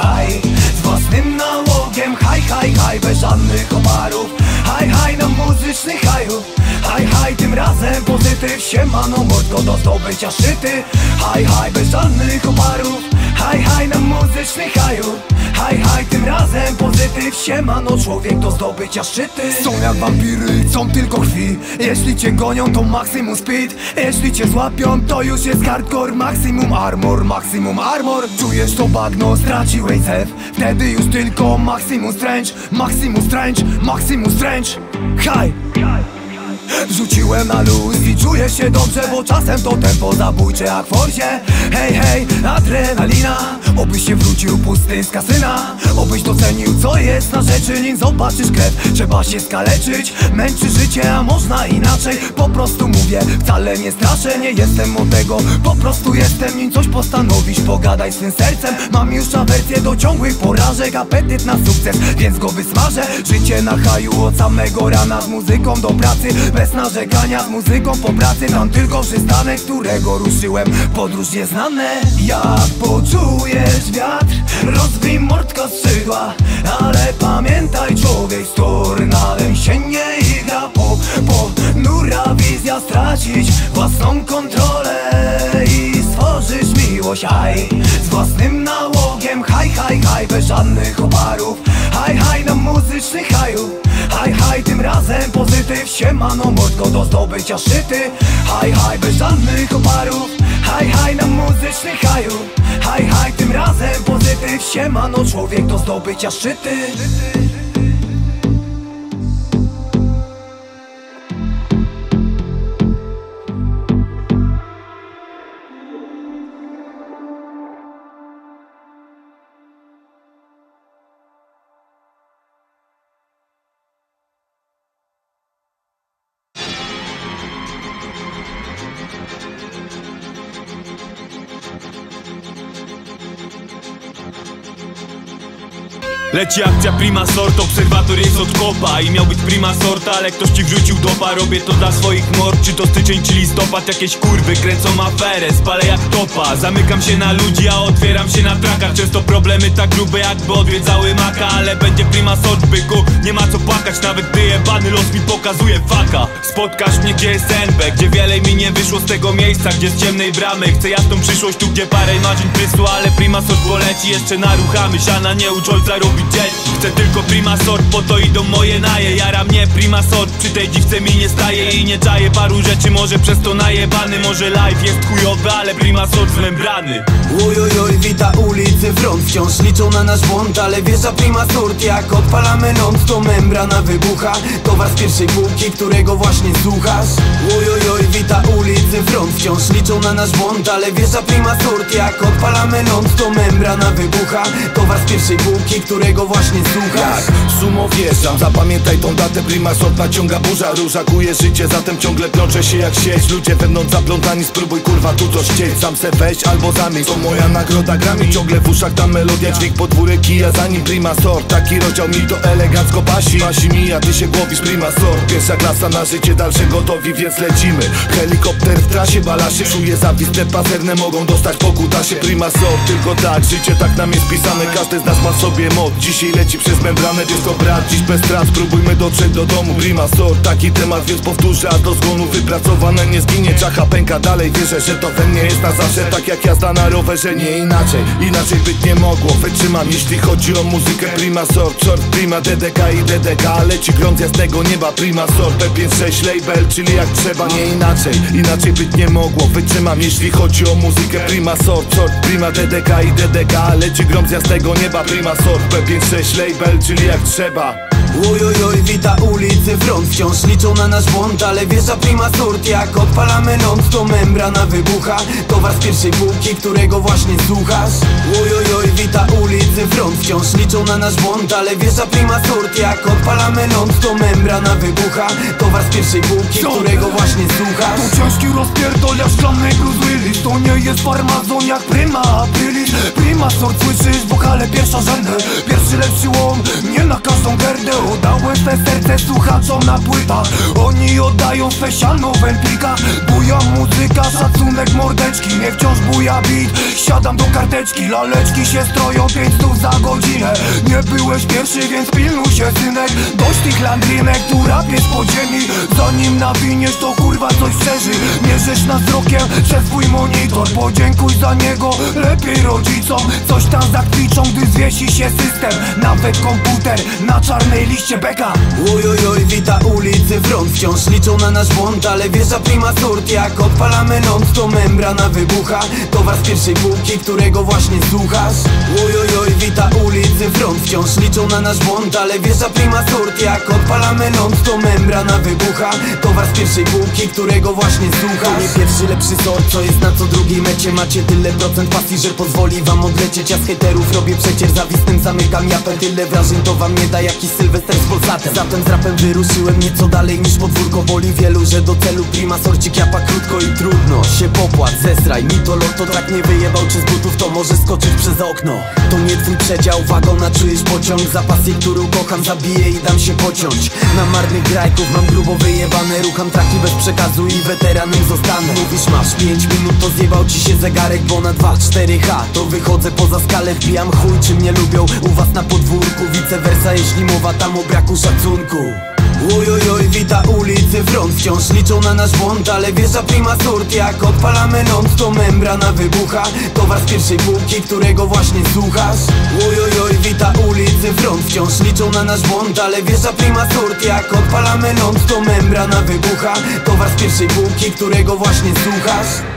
Z własnym nałogiem, haj, haj, haj Bez żadnych oparów, haj, haj Na muzyczny haju, haj, haj Tym razem pozytyw, siemano mordko Do zdobycia szczyty, haj, haj Bez żadnych oparów, haj, haj Na muzyczny haju, haj, haj Tym razem pozytyw, Siemano człowiek do zdobycia szczyty. Są jak wampiry, chcą tylko krwi. Jeśli cię gonią to maksimum speed. Jeśli cię złapią to już jest hardcore. Maksimum armor, maksimum armor. Czujesz to bagno, straciłeś zew. Wtedy już tylko maksimum strange Maksimum strange, maksimum strange Haj! Wrzuciłem na luz i czuję się dobrze Bo czasem to tempo zabójcze jak forsie Hej, hej, adrenalina Obyś się wrócił pusty z kasyna. Obyś docenił co jest na rzeczy Nim zobaczysz krew, trzeba się skaleczyć Męczy życie, a można inaczej. Po prostu mówię, wcale nie straszę Nie jestem od tego, po prostu jestem Nim coś postanowisz, pogadaj z tym sercem Mam już awersję do ciągłych porażek. Apetyt na sukces, więc go wysmażę. Życie na haju od samego rana Z muzyką do pracy, bez narzekania Z muzyką po pracy, tam tylko przystanek Którego ruszyłem, podróż nieznane Jak poczujesz wiatr, rozbij mordko skrzydła Ale pamiętaj człowiek z tornadem się nie igra Po, po nura wizja stracić własną kontrolę I stworzysz miłość, haj Z własnym nałogiem, haj, haj, haj Bez żadnych oparów, haj, haj Na muzyczny haju Haj, haj, tym razem pozytyw Siemano mordko do zdobycia szczyty. Haj, haj, bez żadnych oparów Haj, haj, na muzyczny haju. Haj, haj, tym razem pozytyw Siemano człowiek do zdobycia szczyty Leci akcja prima sort, obserwator jest od kopa I miał być prima sorta, ale ktoś ci wrzucił dopa Robię to dla swoich mord, czy to styczeń, czy listopad Jakieś kurwy kręcą aferę, spalę jak topa Zamykam się na ludzi, a otwieram się na trakach Często problemy tak grube jakby odwiedzały maka Ale będzie prima sort, byku, nie ma co płakać Nawet gdy jebany los mi pokazuje faka. Spotkasz mnie GSNB, gdzie wiele mi nie wyszło z tego miejsca Gdzie z ciemnej bramy, chcę jasną przyszłość Tu gdzie parę marzeń prysło, ale prima sort poleci Jeszcze naruchamy, siana nie ucz ojca robić Chcę tylko prima sort, po to idą moje naje. Jara mnie prima sort, przy tej dziwce mi nie staje. I nie czaję paru rzeczy, może przez to najebany. Może live jest chujowy, ale prima sort z membrany. Ujojoj, wita ulicy front Wciąż liczą na nasz błąd, ale wieża prima sort Jak odpalamy ląd, to membrana wybucha. Towar z pierwszej półki, którego właśnie słuchasz. Ujojoj, wita ulicy front Wciąż liczą na nasz błąd, ale wieża prima sort Jak odpalamy ląd, to membrana wybucha. Towar z pierwszej półki, którego właśnie słuchasz. Jak sumo wjeżdżam, zapamiętaj tą datę Prima sort burza, róża kuje życie Zatem ciągle plączę się jak sieć. Ludzie wewnątrz zaplątani, spróbuj kurwa tu coś chcieć. Sam se weź albo zamieść, to moja nagroda grami Ciągle w uszach ta melodia, dźwięk podwórek i ja za nim Prima sort, taki rozdział mi to elegancko pasi. Pasi mi, a ty się głowisz Prima sort, pierwsza klasa na życie Dalsze gotowi, więc lecimy. Helikopter w trasie, balaszy. Czuję zawistne pazerne, mogą dostać po kutasie Prima sort, tylko tak, życie tak nam jest pisane Każdy z nas ma sobie moc Dzisiaj leci przez membranę, wiesz to brat. Dziś bez strat, spróbujmy dotrzeć do domu. Prima sort, taki temat, więc powtórzę A do zgonu wypracowane nie zginie. Czacha pęka dalej, wierzę, że to we mnie jest na zawsze. Tak jak jazda na rowerze, nie inaczej. Inaczej być nie mogło, wytrzymam Jeśli chodzi o muzykę. Prima sort, sort Prima DDK i DDK Leci grąc jasnego nieba Prima sort, P56 label Czyli jak trzeba, nie inaczej. Inaczej być nie mogło, wytrzymam Jeśli chodzi o muzykę. Prima sort, sort Prima DDK i DDK Leci grąc jasnego nieba Prima sort, P56 label Czyli jak trzeba. Ujojoj, wita ulicy front Wciąż liczą na nasz błąd, ale wieża prima sort Jak odpalamy ląd, to membrana wybucha. Towar z pierwszej półki, którego właśnie słuchasz. Ujojoj, wita ulicy front Wciąż liczą na nasz błąd, ale wieża prima sort Jak odpalamy ląd, to membrana wybucha. Towar z pierwszej półki, którego właśnie słuchasz. To ciężki rozpierdol jak szklany Bruce Willis To nie jest farmazon jak Prima Aprilis Prima sort słyszysz, wokale pierwsza rzędy Pierwszy lepszy łom, nie na każdą gerdę Oddałem swe serce słuchaczom na płytach Oni oddają swe siano w empikach Buja muzyka, szacunek mordeczki. Mnie wciąż buja beat. Siadam do karteczki, laleczki się stroją Pięć stów za godzinę. Nie byłeś pierwszy, więc pilnuj się synek. Dość tych landrynek, tu rapiesz po ziemi. Zanim nawiniesz, to kurwa coś przeżyj Mierzysz nas wzrokiem przez swój monitor. Podziękuj za niego lepiej rodzicom. Coś tam zakwiczą, gdy zwiesi się system Nawet komputer na czarnej liście beka. Ujojoj, wita ulicy front Wciąż liczą na nasz błąd, ale wieża prima sort Jak odpalamy ląd, to membrana wybucha. Towar z pierwszej półki, którego właśnie słuchasz. Ujojoj, wita ulicy front Wciąż liczą na nasz błąd, ale wieża prima sort Jak odpalamy ląd, to membrana wybucha. Towar z pierwszej półki, którego właśnie słuchasz. To nie pierwszy lepszy sort, co jest na co drugiej mecie. Macie tyle procent pasji, że pozwoli wam odlecieć. Ja z hejterów robię przecież zawistym zamykam japę Tyle wrażeń to wam nie da jakiś sylwester z Polsatem. Zatem z rapem wyruszyłem nieco dalej niż podwórko. Boli wielu, że do celu prima sorcik japa krótko i trudno. Się popłat, zesraj, mi to lotto tak nie wyjebał Czy z butów to może skoczyć przez okno. To nie twój przedział, wagona czujesz pociąg. Za pasję, którą kocham zabiję i dam się pociąć. Na marnych grajków mam grubo wyjebane. Rucham traki bez przekazu i weteranem zostanę. Mówisz masz 5 minut, to zjebał ci się zegarek Bo na 2-4H to wychodzę poza skalę Wbijam chuj, czy mnie lubią na podwórku Vice versa, jeśli mowa tam o braku szacunku. Ujojoj, wita ulicy front Wciąż liczą na nasz błąd, ale wieża prima sort Jak odpalamy ląd, to membrana wybucha. Towar z pierwszej półki, którego właśnie słuchasz. Ujojoj, wita ulicy front Wciąż liczą na nasz błąd, ale wieża prima sort Jak odpalamy ląd, to membrana wybucha. Towar z pierwszej półki, którego właśnie słuchasz